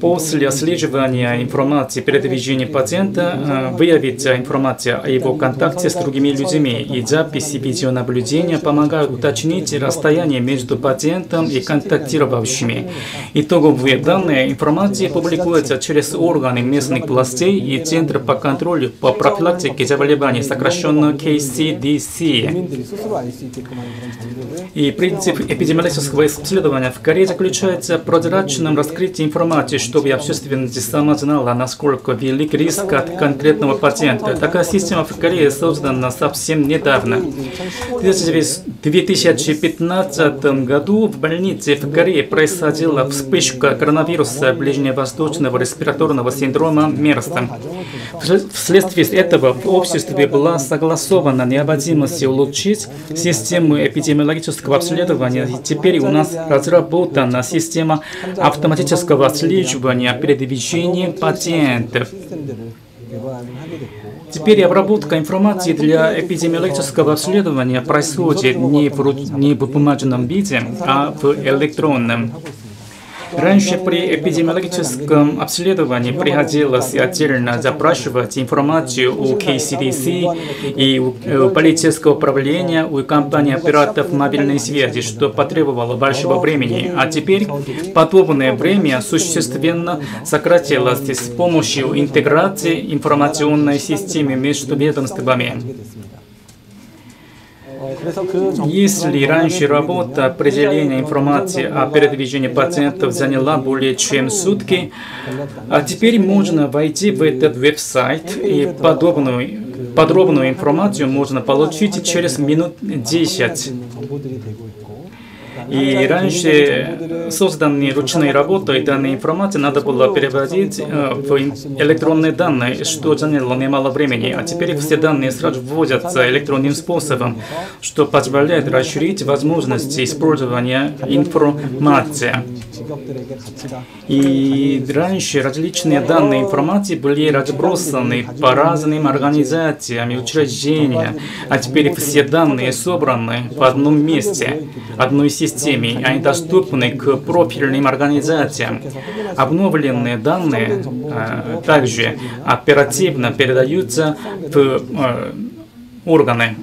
[SPEAKER 2] После отслеживания информации передвижения пациента э, выявится информация о его контакте с другими людьми, и записи видеонаблюдения помогают уточнить расстояние между пациентом и контактировавшими. Итоговые данные информации публикуются через органы местных властей и Центр по контролю по профилактике заболеваний, сокращенно KCDC. И принцип эпидемиологического исследования в Корее заключается в прозрачном раскрытии информации, чтобы общественность сама знала, насколько велик риск от конкретного пациента. Такая система в Корее создана совсем недавно. В 2015 году в больнице в Корее происходила вспышка коронавируса ближневосточного респираторного синдрома МЕРСа. Вследствие этого в обществе была согласована необходимость улучшить систему эпидемиологического обследования. Теперь у нас разработана система автоматического отслеживания обслуживания передвижения пациентов. Теперь обработка информации для эпидемиологического обследования происходит не в, не в бумажном виде, а в электронном. Раньше при эпидемиологическом обследовании приходилось отдельно запрашивать информацию у KCDC и у э, полицейского управления, у компании операторов мобильной связи, что потребовало большого времени. А теперь подобное время существенно сократилось с помощью интеграции информационной системы между ведомствами. Если раньше работа определения информации о передвижении пациентов заняла более чем сутки, а теперь можно войти в этот веб-сайт и подобную, подробную информацию можно получить через минут 10. И раньше созданные ручной работой данные информации надо было переводить э, в электронные данные, что заняло немало времени. А теперь все данные сразу вводятся электронным способом, что позволяет расширить возможности использования информации. И раньше различные данные информации были разбросаны по разным организациям и учреждениям, а теперь все данные собраны в одном месте, одной системе, они доступны к профильным организациям. Обновленные данные а, также оперативно передаются в э, органы.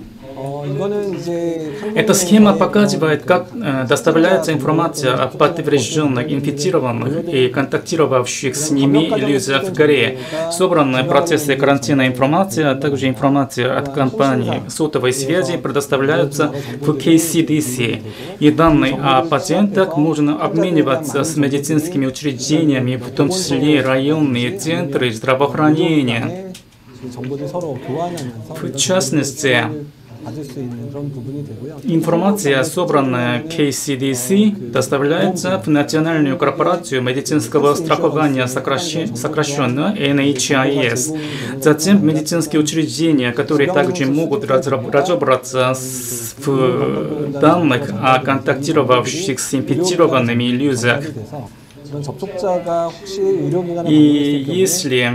[SPEAKER 2] Эта схема показывает, как э, доставляется информация о подтвержденных инфицированных и контактировавших с ними иллюзиях в Корее. Собранная в процессе карантина информация, а также информация от компании сотовой связи предоставляются в KCDC. И данные о пациентах можно обмениваться с медицинскими учреждениями, в том числе районные центры здравоохранения. В частности, Информация, собранная KCDC, доставляется в Национальную корпорацию медицинского страхования сокращенно NHIS. Затем медицинские учреждения, которые также могут разобраться в данных о контактировавших с инфицированными людях. Если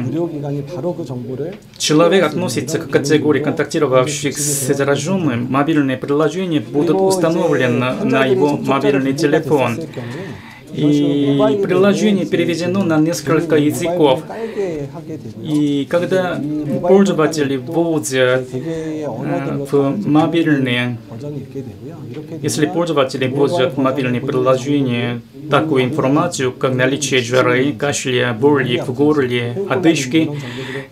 [SPEAKER 2] человек относится к категории контактировавших с зараженным, мобильные приложения будут установлены на его мобильный телефон. И приложение переведено на несколько языков. И когда пользователи вводят э, в мобильные, если пользователи вводят в мобильные приложения такую информацию, как наличие жары, кашля, боли в горле, одышки,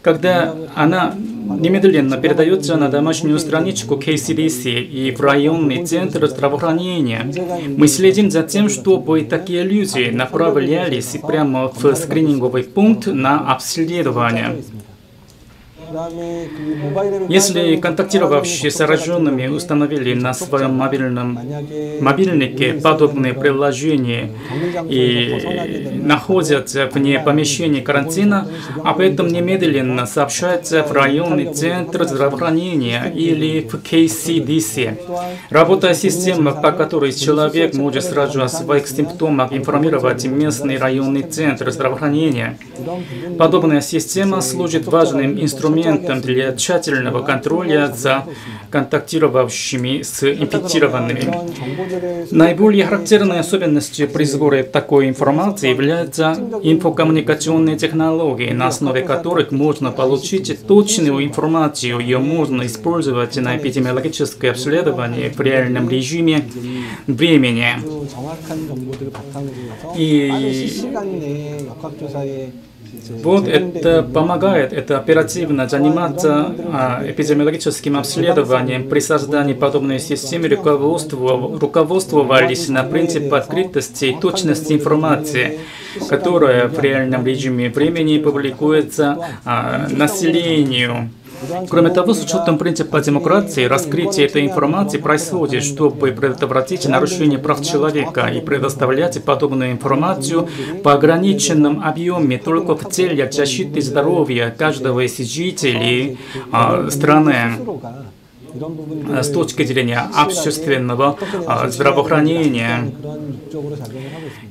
[SPEAKER 2] когда она немедленно передается на домашнюю страничку KCDC и в районный центр здравоохранения. Мы следим за тем, чтобы такие люди направлялись прямо в скрининговый пункт на обследование. Если контактировавшие с зараженными установили на своем мобильном мобильнике подобные приложения и находятся вне помещения карантина, об этом немедленно сообщается в районный центр здравоохранения или в KCDC. Работа системы, по которой человек может сразу о своих симптомах информировать местный районный центр здравоохранения. Подобная система служит важным инструментом инструментом для тщательного контроля за контактировавшими с инфицированными. Наиболее характерной особенностью при сборе такой информации являются инфокоммуникационные технологии, на основе которых можно получить точную информацию. Ее можно использовать на эпидемиологическое обследование в реальном режиме времени. И вот это помогает, это оперативно заниматься а, эпидемиологическим обследованием. При создании подобной системы руководствовались на принципе открытости и точности информации, которая в реальном режиме времени публикуется а, населению. Кроме того, с учетом принципа демократии, раскрытие этой информации происходит, чтобы предотвратить нарушение прав человека и предоставлять подобную информацию по ограниченном объеме только в целях защиты здоровья каждого из жителей э, страны. С точки зрения общественного здравоохранения.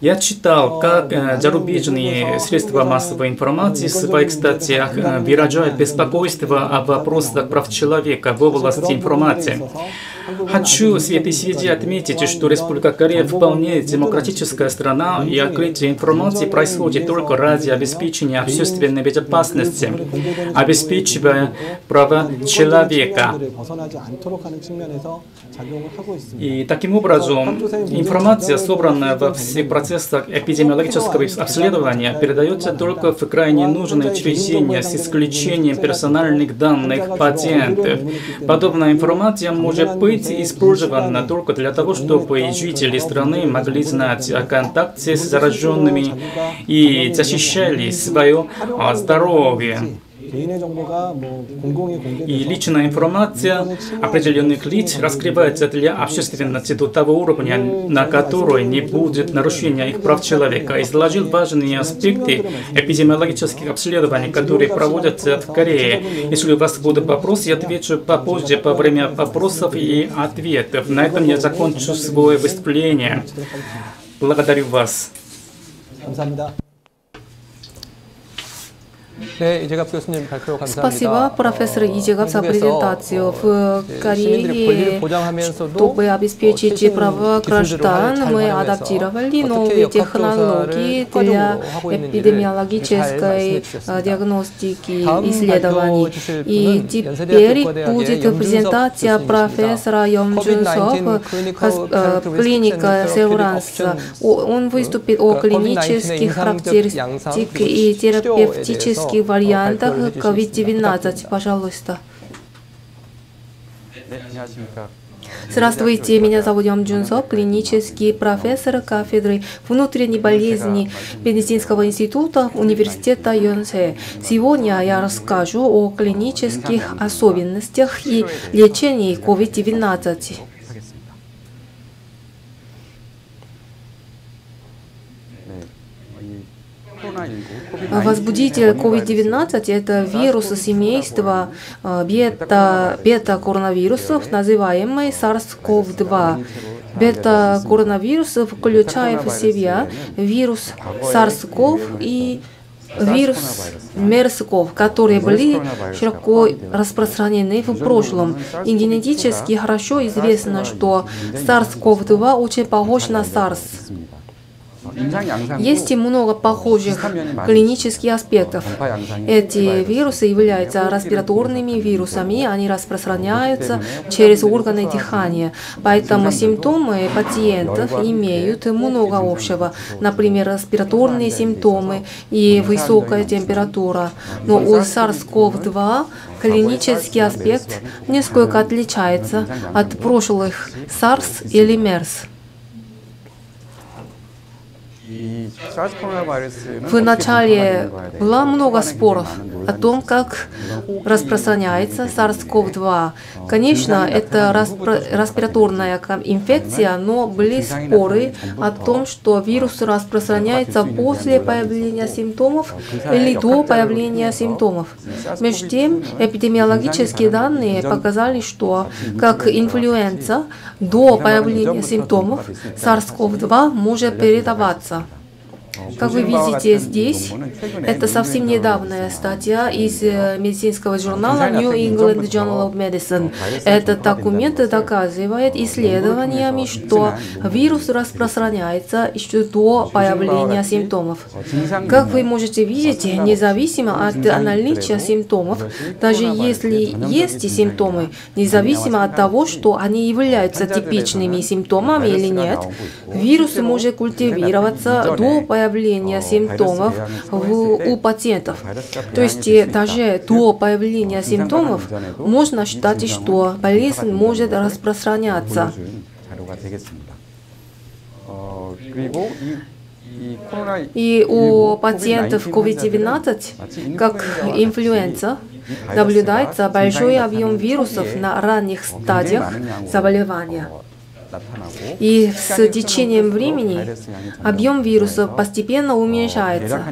[SPEAKER 2] Я читал, как зарубежные средства массовой информации в своих статьях выражают беспокойство о вопросах прав человека в области информации. Хочу в этой связи отметить, что Республика Корея вполне демократическая страна, и открытие информации происходит только ради обеспечения общественной безопасности, обеспечивая права человека. И таким образом информация, собранная во всех процессах эпидемиологического обследования, передается только в крайне нужные учреждения с исключением персональных данных пациентов. Подобная информация может быть использована только для того, чтобы жители страны могли знать о контакте с зараженными и защищали свое здоровье. И личная информация определенных лиц раскрывается для общественности до того уровня, на который не будет нарушения их прав человека. Изложил важные аспекты эпидемиологических обследований, которые проводятся в Корее. Если у вас будут вопросы, я отвечу попозже по время вопросов и ответов. На этом я закончу свое выступление. Благодарю вас.
[SPEAKER 1] Спасибо, профессор Ижегав, за презентацию. В Корее, чтобы обеспечить права граждан, мы адаптировали новые технологии для эпидемиологической диагностики исследований. И теперь будет презентация профессора Йом Джунсов, клиника Сеуранс. Он выступит о клинических характеристиках и терапевтических вариантах COVID-19. Пожалуйста. Здравствуйте, меня зовут Йом Джунсо, клинический профессор кафедры внутренней болезни медицинского института университета Йонсе. Сегодня я расскажу о клинических особенностях и лечении COVID-19. Возбудитель COVID-19 – это вирус семейства бета, бета-коронавирусов, называемый SARS-CoV-2. Бета-коронавирус включает в себя вирус SARS-CoV и вирус мерзков, которые были широко распространены в прошлом. И генетически хорошо известно, что SARS-CoV-2 очень похож на SARS. Есть много похожих клинических аспектов. Эти вирусы являются респираторными вирусами, они распространяются через органы дыхания. Поэтому симптомы пациентов имеют много общего. Например, респираторные симптомы и высокая температура. Но у SARS-CoV-2 клинический аспект несколько отличается от прошлых SARS или MERS. В начале было много споров о том, как распространяется SARS-CoV-2. Конечно, это респираторная инфекция, но были споры о том, что вирус распространяется после появления симптомов или до появления симптомов. Между тем, эпидемиологические данные показали, что как инфлюенса до появления симптомов SARS-CoV-2 может передаваться. Как вы видите здесь, это совсем недавняя статья из э, медицинского журнала New England Journal of Medicine. Этот документ доказывает исследованиями, что вирус распространяется еще до появления симптомов. Как вы можете видеть, независимо от наличия симптомов, даже если есть симптомы, независимо от того, что они являются типичными симптомами или нет, вирус может культивироваться до появления появления симптомов в, у пациентов. То есть э, даже до появления симптомов можно считать, что болезнь может распространяться. И у пациентов COVID-19, как инфлюенса, наблюдается большой объем вирусов на ранних стадиях заболевания. И с течением времени объем вирусов постепенно уменьшается,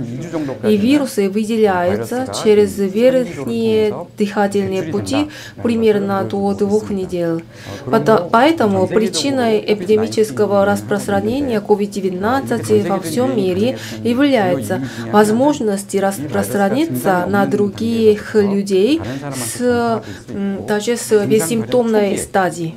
[SPEAKER 1] и вирусы выделяются через верхние дыхательные пути примерно до двух недель. Поэтому причиной эпидемического распространения COVID-19 во всем мире является возможность распространиться на других людей с, даже с бессимптомной стадией.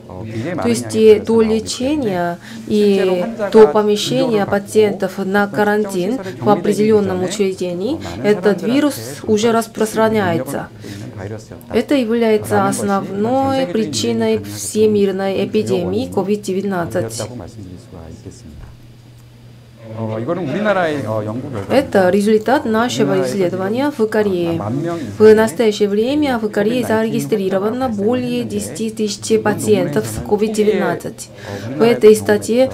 [SPEAKER 1] То есть и до лечения и до помещения пациентов на карантин в определенном учреждении этот вирус уже распространяется. Это является основной причиной всемирной эпидемии COVID-19. Это результат нашего исследования в Корее. В настоящее время в Корее зарегистрировано более 10 тысяч пациентов с COVID-19. В этой статье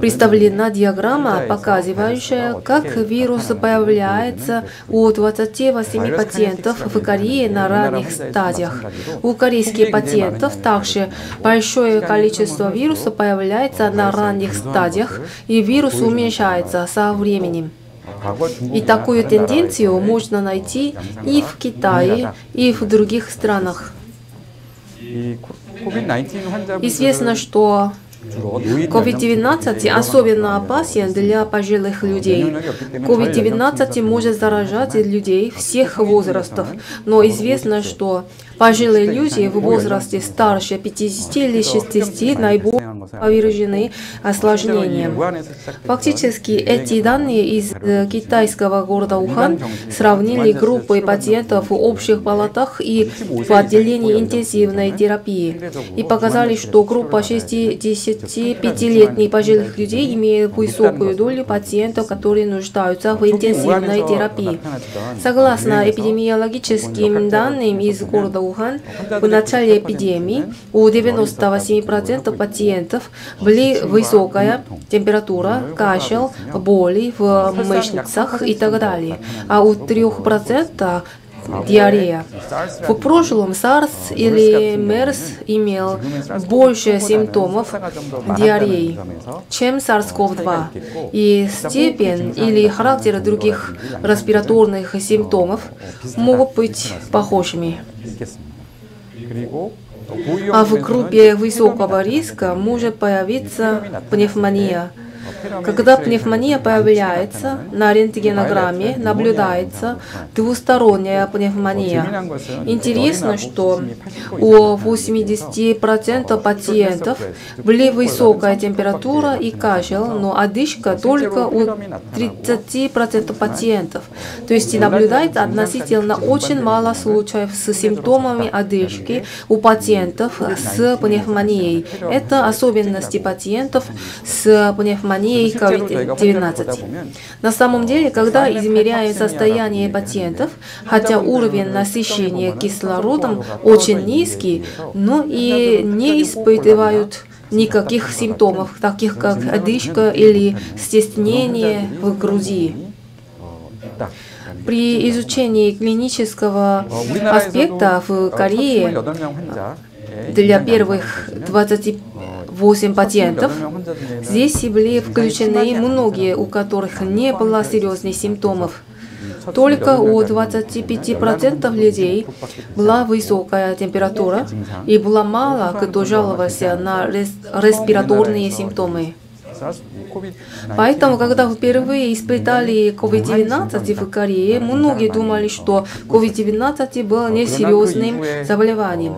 [SPEAKER 1] представлена диаграмма, показывающая, как вирус появляется у 28 пациентов в Корее на ранних стадиях. У корейских пациентов также большое количество вируса появляется на ранних стадиях, и вирус уменьшается развивается со временем. И такую тенденцию можно найти и в Китае, и в других странах. Известно, что COVID-19 особенно опасен для пожилых людей. COVID-19 может заражать людей всех возрастов, но известно, что пожилые люди в возрасте старше 50 или 60 наиболее повержены осложнениям. Фактически эти данные из э, китайского города Ухан сравнили группы пациентов в общих палатах и в отделении интенсивной терапии и показали, что группа 65-летних пожилых людей имеет высокую долю пациентов, которые нуждаются в интенсивной терапии. Согласно эпидемиологическим данным из города Ухан, в начале эпидемии у 98% пациентов пациентов были высокая температура, кашель, боли в мышцах и так далее. А у 3% диарея. В прошлом SARS или MERS имел больше симптомов диареи, чем SARS-CoV-2, и степень или характер других респираторных симптомов могут быть похожими. А в группе высокого риска может появиться пневмония, когда пневмония появляется, на рентгенограмме наблюдается двусторонняя пневмония. Интересно, что у 80% пациентов были высокая температура и кашель, но одышка только у 30% пациентов. То есть наблюдается относительно очень мало случаев с симптомами одышки у пациентов с пневмонией. Это особенности пациентов с пневмонией пневмонии COVID-19. На самом деле, когда измеряют состояние пациентов, хотя уровень насыщения кислородом очень низкий, но и не испытывают никаких симптомов, таких как одышка или стеснение в груди. При изучении клинического аспекта в Корее для первых 20 8 пациентов. Здесь были включены многие, у которых не было серьезных симптомов. Только у 25% людей была высокая температура и было мало кто жаловался на респираторные симптомы. Поэтому, когда впервые испытали COVID-19 в Корее, многие думали, что COVID-19 был несерьезным заболеванием.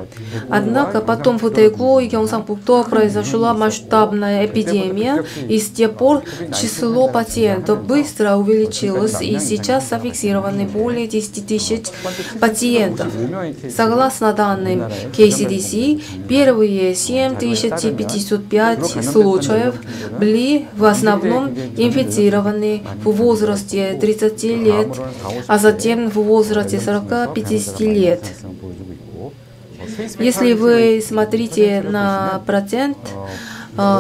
[SPEAKER 1] Однако потом в Тайгу и Гyeongsangbuk-do произошла масштабная эпидемия, и с тех пор число пациентов быстро увеличилось, и сейчас зафиксированы более 10 тысяч пациентов. Согласно данным KCDC, первые 7505 случаев были в основном инфицированы в возрасте 30 лет, а затем в возрасте 40-50 лет. Если вы смотрите на процент,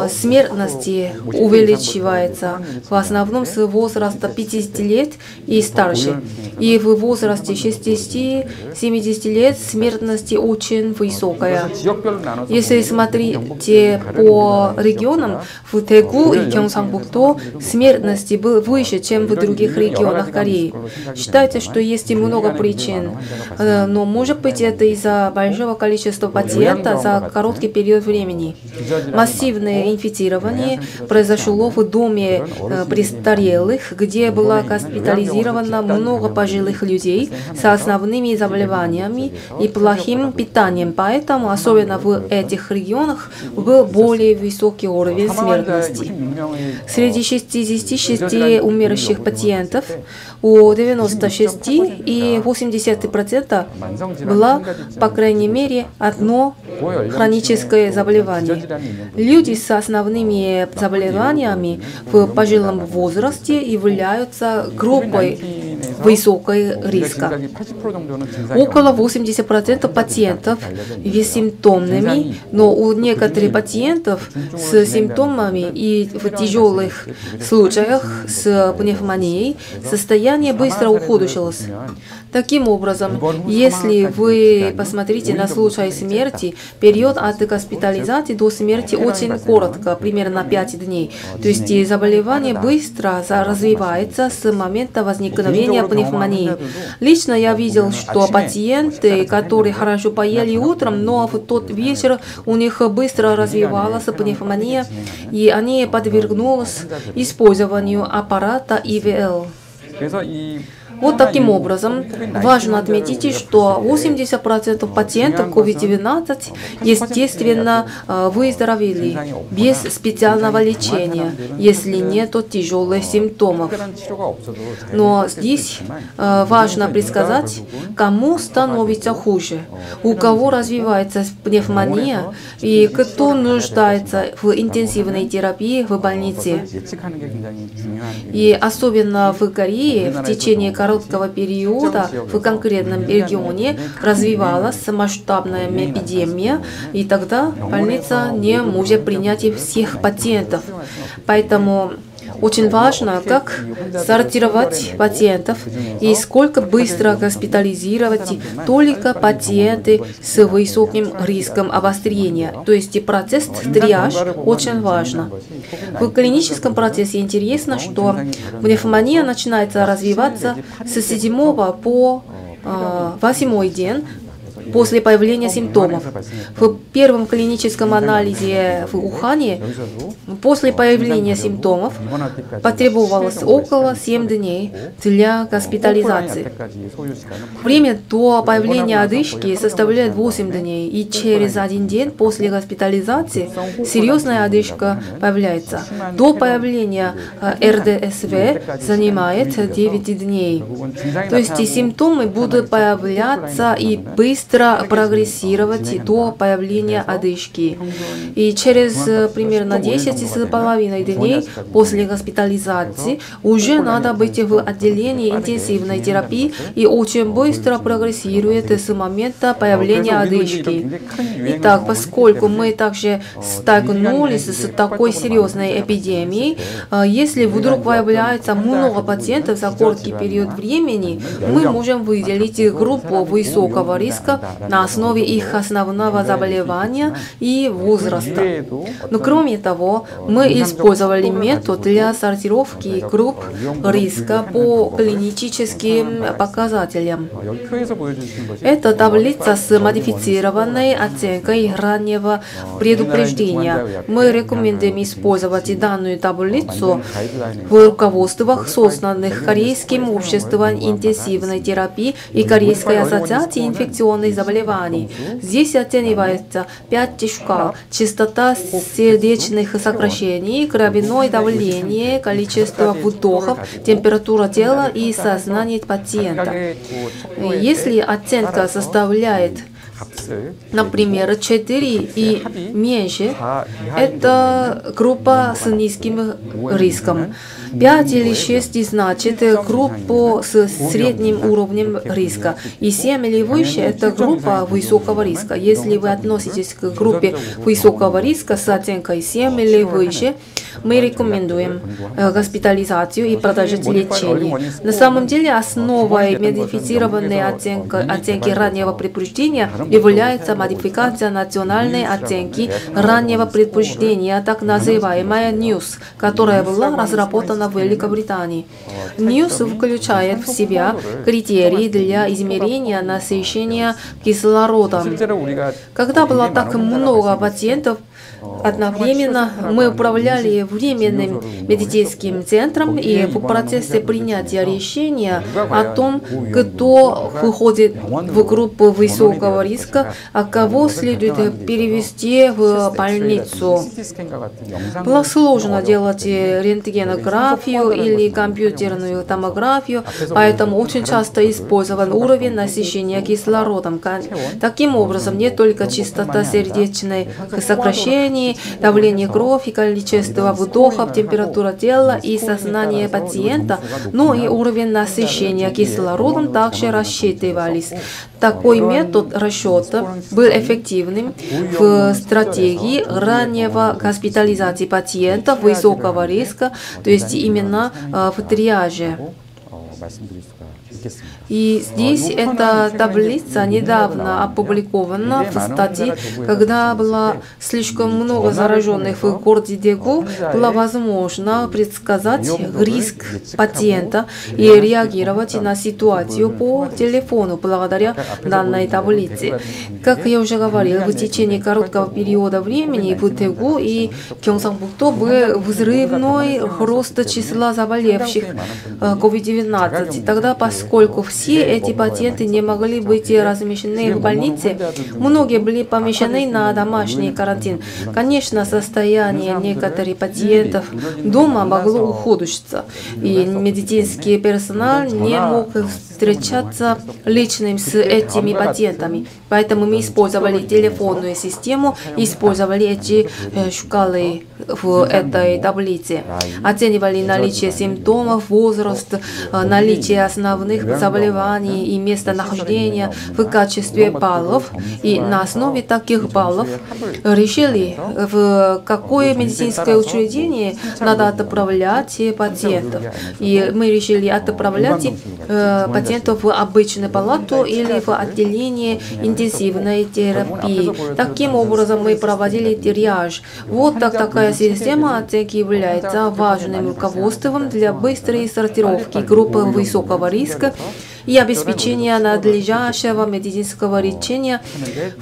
[SPEAKER 1] смертности увеличивается в основном с возраста 50 лет и старше. И в возрасте 60-70 лет смертность очень высокая. Если смотрите по регионам, в Тегу и Гyeongsangbuk-do смертность был выше, чем в других регионах Кореи. Считается, что есть много причин, э, но может быть это из-за большого количества пациентов за короткий период времени. Массивно Повторное инфицирование произошло в доме э, престарелых, где было госпитализировано много пожилых людей с основными заболеваниями и плохим питанием. Поэтому, особенно в этих регионах, был более высокий уровень смертности. Среди 66 умерших пациентов у 96 и 80% было, по крайней мере, одно хроническое заболевание. Люди с основными заболеваниями в пожилом возрасте являются группой высокой риска. Около 80% пациентов бессимптомными, но у некоторых пациентов с симптомами и в тяжелых случаях с пневмонией состояние быстро ухудшилось. Таким образом, если вы посмотрите на случай смерти, период от госпитализации до смерти очень коротко, примерно 5 дней. То есть заболевание быстро развивается с момента возникновения пневмонии. Лично я видел, что пациенты, которые хорошо поели утром, но в тот вечер у них быстро развивалась пневмония, и они подвергнулись использованию аппарата ИВЛ. 그래서 이 Вот таким образом, важно отметить, что 80% пациентов COVID-19 естественно э, выздоровели без специального лечения, если нет тяжелых симптомов. Но здесь э, важно предсказать, кому становится хуже, у кого развивается пневмония и кто нуждается в интенсивной терапии в больнице. И особенно в Корее в течение короткого периода в конкретном регионе развивалась масштабная эпидемия, и тогда больница не может принять всех пациентов. Поэтому очень важно, как сортировать пациентов и сколько быстро госпитализировать только пациенты с высоким риском обострения. То есть процесс триаж очень важно. В клиническом процессе интересно, что пневмония начинается развиваться с 7 по 8 день после появления симптомов. В первом клиническом анализе в Ухане после появления симптомов потребовалось около 7 дней для госпитализации. Время до появления одышки составляет 8 дней, и через один день после госпитализации серьезная одышка появляется. До появления э, РДСВ занимает 9 дней. То есть симптомы будут появляться и быстро быстро прогрессировать до появления одышки. И через э, примерно 10 с половиной дней после госпитализации уже надо быть в отделении интенсивной терапии и очень быстро прогрессирует с момента появления одышки. Итак, поскольку мы также столкнулись с такой серьезной эпидемией, э, если вдруг появляется много пациентов за короткий период времени, мы можем выделить группу высокого риска на основе их основного заболевания и возраста. Но кроме того, мы использовали метод для сортировки групп риска по клиническим показателям. Это таблица с модифицированной оценкой раннего предупреждения. Мы рекомендуем использовать данную таблицу в руководствах, созданных Корейским обществом интенсивной терапии и Корейской ассоциацией инфекционных заболеваний. Здесь оценивается 5 шкал. Частота сердечных сокращений, кровяное давление, количество вдохов, температура тела и сознание пациента. Если оценка составляет Например, 4 и меньше – это группа с низким риском. 5 или 6 значит группа с средним уровнем риска. И 7 или выше – это группа высокого риска. Если вы относитесь к группе высокого риска с оценкой 7 или выше, мы рекомендуем э, госпитализацию и продолжить лечение. На самом деле основой модифицированной оценки, оценки раннего предупреждения является модификация национальной оценки раннего предупреждения, так называемая NEWS, которая была разработана в Великобритании. NEWS включает в себя критерии для измерения насыщения кислородом. Когда было так много пациентов, Одновременно мы управляли временным медицинским центром и в процессе принятия решения о том, кто выходит в группу высокого риска, а кого следует перевести в больницу. Было сложно делать рентгенографию или компьютерную томографию, поэтому очень часто использован уровень насыщения кислородом. Таким образом, не только частота сердечной сокращений, давление крови, количество вдохов, температура тела и сознание пациента, но и уровень насыщения кислородом также рассчитывались. Такой метод расчета был эффективным в стратегии раннего госпитализации пациентов высокого риска, то есть именно э, в триаже. И здесь эта таблица недавно опубликована в статье, когда было слишком много зараженных в городе Дегу, было возможно предсказать риск пациента и реагировать на ситуацию по телефону благодаря данной таблице. Как я уже говорил, в течение короткого периода времени в Дегу и Кёнсанбукто был взрывной рост числа заболевших COVID-19. Э, Тогда, поскольку все эти пациенты не могли быть размещены в больнице. Многие были помещены на домашний карантин. Конечно, состояние некоторых пациентов дома могло ухудшиться, и медицинский персонал не мог встречаться личным с этими пациентами. Поэтому мы использовали телефонную систему, использовали эти э, шкалы в этой таблице. Оценивали наличие симптомов, возраст, наличие основных заболеваний и местонахождения в качестве баллов. И на основе таких баллов решили, в какое медицинское учреждение надо отправлять пациентов. И мы решили отправлять э, пациентов в обычную палату или в отделение интенсивной терапии. Таким образом мы проводили триаж. Вот так, такая система оценки является важным руководством для быстрой сортировки группы высокого риска и обеспечения надлежащего медицинского лечения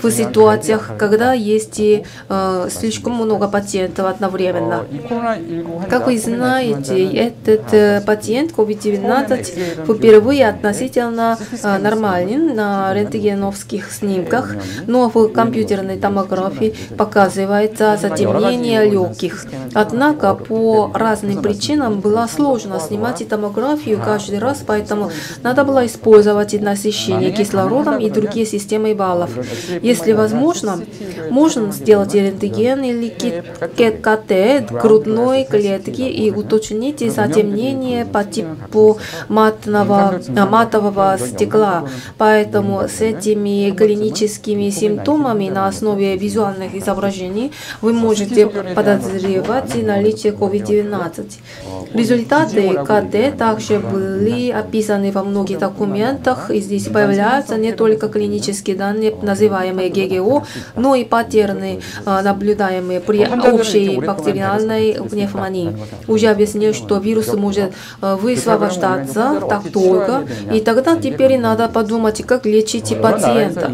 [SPEAKER 1] в ситуациях, когда есть э, слишком много пациентов одновременно. Как вы знаете, этот э, пациент COVID-19 впервые относительно э, нормален на рентгеновских снимках, но в компьютерной томографии показывается затемнение легких. Однако по разным причинам было сложно снимать томографию каждый раз, поэтому надо было использовать насыщение кислородом и другие системы баллов. Если возможно, можно сделать рентген или КТ грудной клетки и уточнить затемнение по типу матного, матового стекла. Поэтому с этими клиническими симптомами на основе визуальных изображений вы можете подозревать наличие COVID-19. Результаты КТ также были описаны во многих документах документах и здесь появляются не только клинические данные, называемые ГГО, но и паттерны, а, наблюдаемые при общей бактериальной пневмонии. Уже объяснил, что вирус может а, высвобождаться так долго, и тогда теперь надо подумать, как лечить пациента.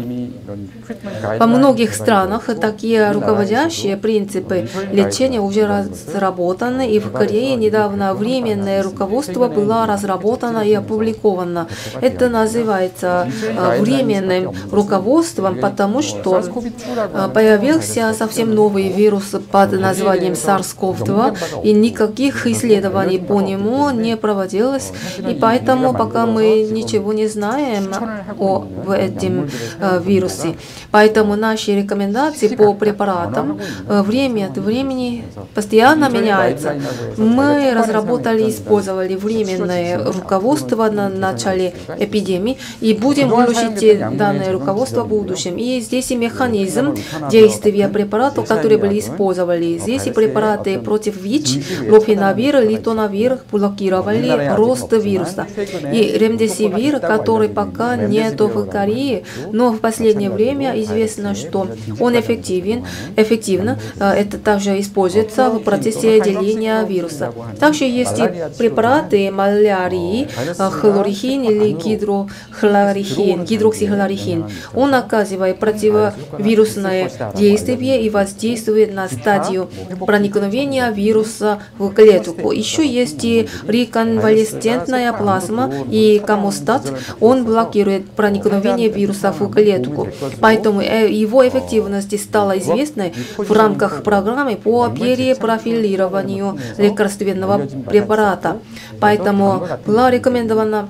[SPEAKER 1] Во многих странах такие руководящие принципы лечения уже разработаны, и в Корее недавно временное руководство было разработано и опубликовано. Это называется э, временным руководством, потому что э, появился совсем новый вирус под названием SARS-CoV-2, и никаких исследований по нему не проводилось, и поэтому пока мы ничего не знаем о этом э, вирусе. Поэтому наши рекомендации по препаратам время от времени постоянно меняются. Мы разработали и использовали временное руководство на начале эпидемии и будем улучшить данное руководство в будущем. И здесь и механизм действия препаратов, которые были использованы. Здесь и препараты против ВИЧ, лопинавир, литонавир блокировали рост вируса. И ремдесивир, который пока нет в Корее, но в последнее время время известно, что он эффективен, эффективно. Это также используется в процессе деления вируса. Также есть и препараты малярии, хлорихин или гидрохлорихин, гидроксихлорихин. Он оказывает противовирусное действие и воздействует на стадию проникновения вируса в клетку. Еще есть и реконвалесцентная плазма и комостат. Он блокирует проникновение вируса в клетку. Поэтому э, его эффективность стала известной в рамках программы по перепрофилированию лекарственного препарата. Поэтому была рекомендована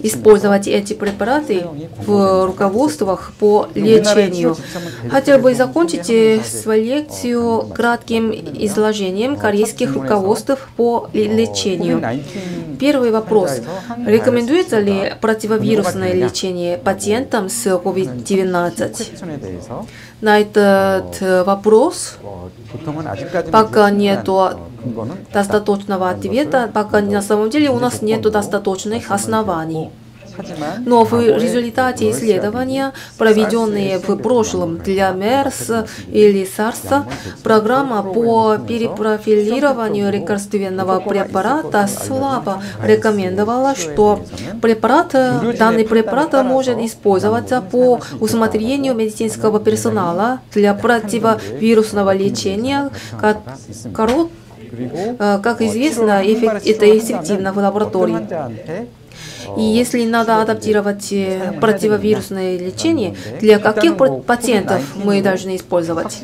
[SPEAKER 1] использовать эти препараты в руководствах по лечению. Хотел бы закончить свою лекцию кратким изложением корейских руководств по лечению. Первый вопрос. Рекомендуется ли противовирусное лечение пациентам с COVID-19? На этот вопрос пока нету достаточного ответа, пока на самом деле. У нас нет достаточных оснований. Но в результате исследования, проведенные в прошлом для МЕРС или САРС, программа по перепрофилированию лекарственного препарата слабо рекомендовала, что препарат, данный препарат может использоваться по усмотрению медицинского персонала для противовирусного лечения корот как известно, это эффективно в лаборатории. И если надо адаптировать э, противовирусное лечение, для каких пациентов мы должны использовать?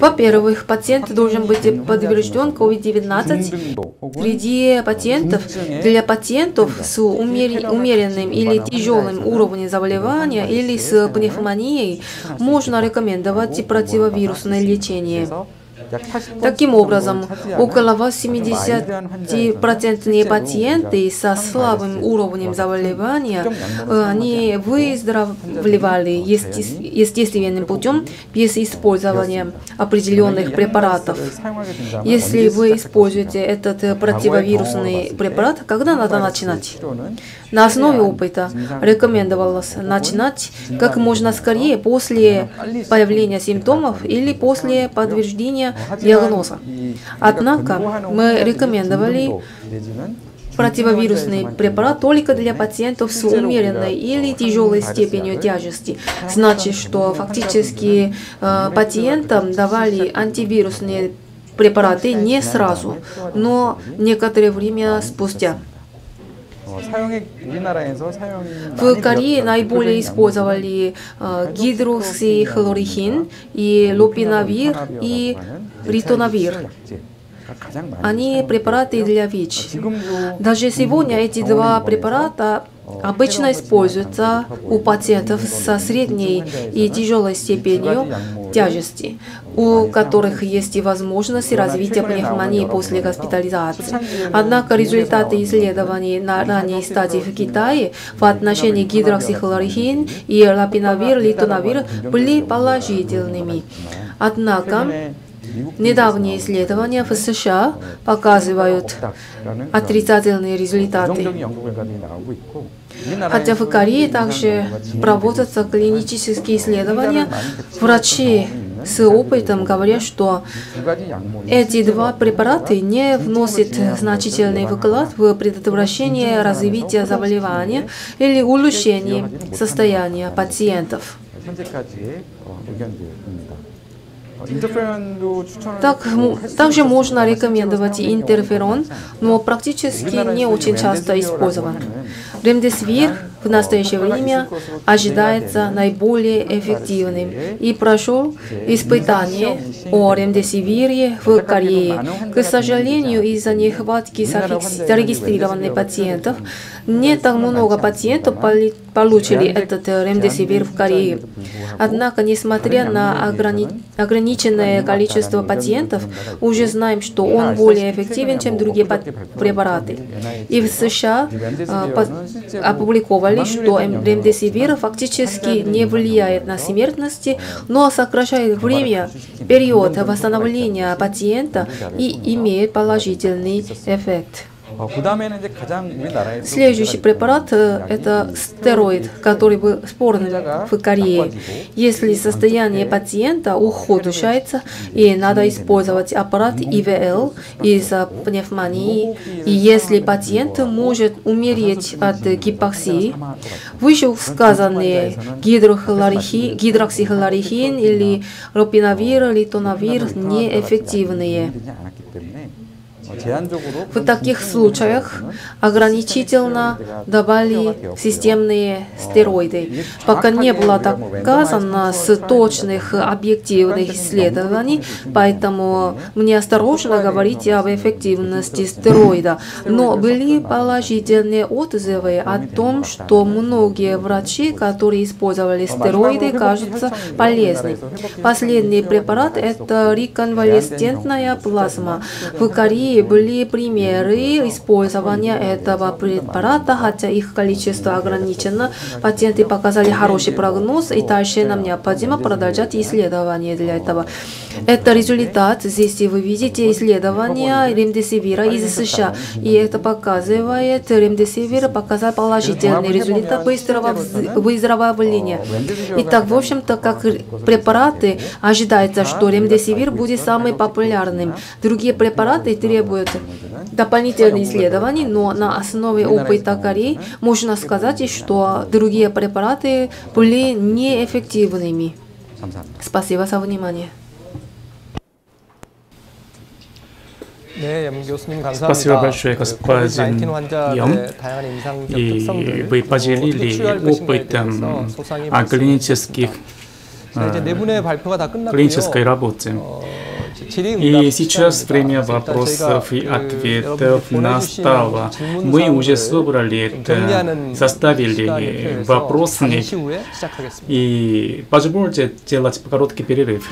[SPEAKER 1] Во-первых, пациент должен быть подтвержден COVID-19. Среди пациентов, для пациентов с умеренным или тяжелым уровнем заболевания или с пневмонией можно рекомендовать противовирусное лечение. Таким образом, около 80% пациенты со слабым уровнем заболевания они выздоравливали естественным путем без использования определенных препаратов. Если вы используете этот противовирусный препарат, когда надо начинать? На основе опыта рекомендовалось начинать как можно скорее после появления симптомов или после подтверждения диагноза. Однако мы рекомендовали противовирусный препарат только для пациентов с умеренной или тяжелой степенью тяжести. Значит, что фактически э, пациентам давали антивирусные препараты не сразу, но некоторое время спустя. В Корее наиболее использовали гидроксихлорихин и лопинавир и ритонавир. Они препараты для ВИЧ. Даже сегодня эти два препарата обычно используются у пациентов со средней и тяжелой степенью тяжести, у которых есть возможность развития пневмонии после госпитализации. Однако результаты исследований на ранней стадии в Китае в отношении гидроксихлорохин и лапинавир, литонавир были положительными. Однако, Недавние исследования в США показывают отрицательные результаты. Хотя в Корее также проводятся клинические исследования, врачи с опытом говорят, что эти два препарата не вносят значительный вклад в предотвращение развития заболевания или улучшение состояния пациентов. Так, также можно рекомендовать интерферон, но практически не очень часто использован. Ремдесвир в настоящее время ожидается наиболее эффективным и прошел испытание о ремдесивире в Корее. К сожалению, из-за нехватки зарегистрированных пациентов не так много пациентов получили этот ремдесивир в Корее. Однако, несмотря на ограниченное количество пациентов, уже знаем, что он более эффективен, чем другие препараты. И в США а, опубликовали, что ремдесивир фактически не влияет на смертность, но сокращает время, период восстановления пациента и имеет положительный эффект. Следующий препарат э, – это стероид, который был спорен в Корее. Если состояние пациента ухудшается и надо использовать аппарат ИВЛ из-за пневмонии, и если пациент может умереть от гипоксии, вышесказанные гидроксихлорихин или ропинавир, литонавир неэффективные. В таких случаях ограничительно давали системные стероиды. Пока не было доказано с точных объективных исследований, поэтому мне осторожно говорить об эффективности стероида. Но были положительные отзывы о том, что многие врачи, которые использовали стероиды, кажутся полезны. Последний препарат – это реконвалесцентная плазма. В Корее были примеры использования этого препарата, хотя их количество ограничено. Пациенты показали хороший прогноз, и дальше нам необходимо продолжать исследования для этого. Это результат. Здесь вы видите исследования ремдесивира из США. И это показывает, ремдесивир показал положительный результат быстрого выздоровления. Итак, в общем-то, как препараты, ожидается, что ремдесивир будет самым популярным. Другие препараты требуют дополнительных исследований, но на основе опыта Кореи можно сказать, что другие препараты были неэффективными. Спасибо за внимание.
[SPEAKER 2] Спасибо большое, господин Йом. И вы поделили опытом о клинических клинической работе. И сейчас время вопросов и ответов настало. Мы уже собрали это, составили вопросник. И позвольте сделать короткий перерыв.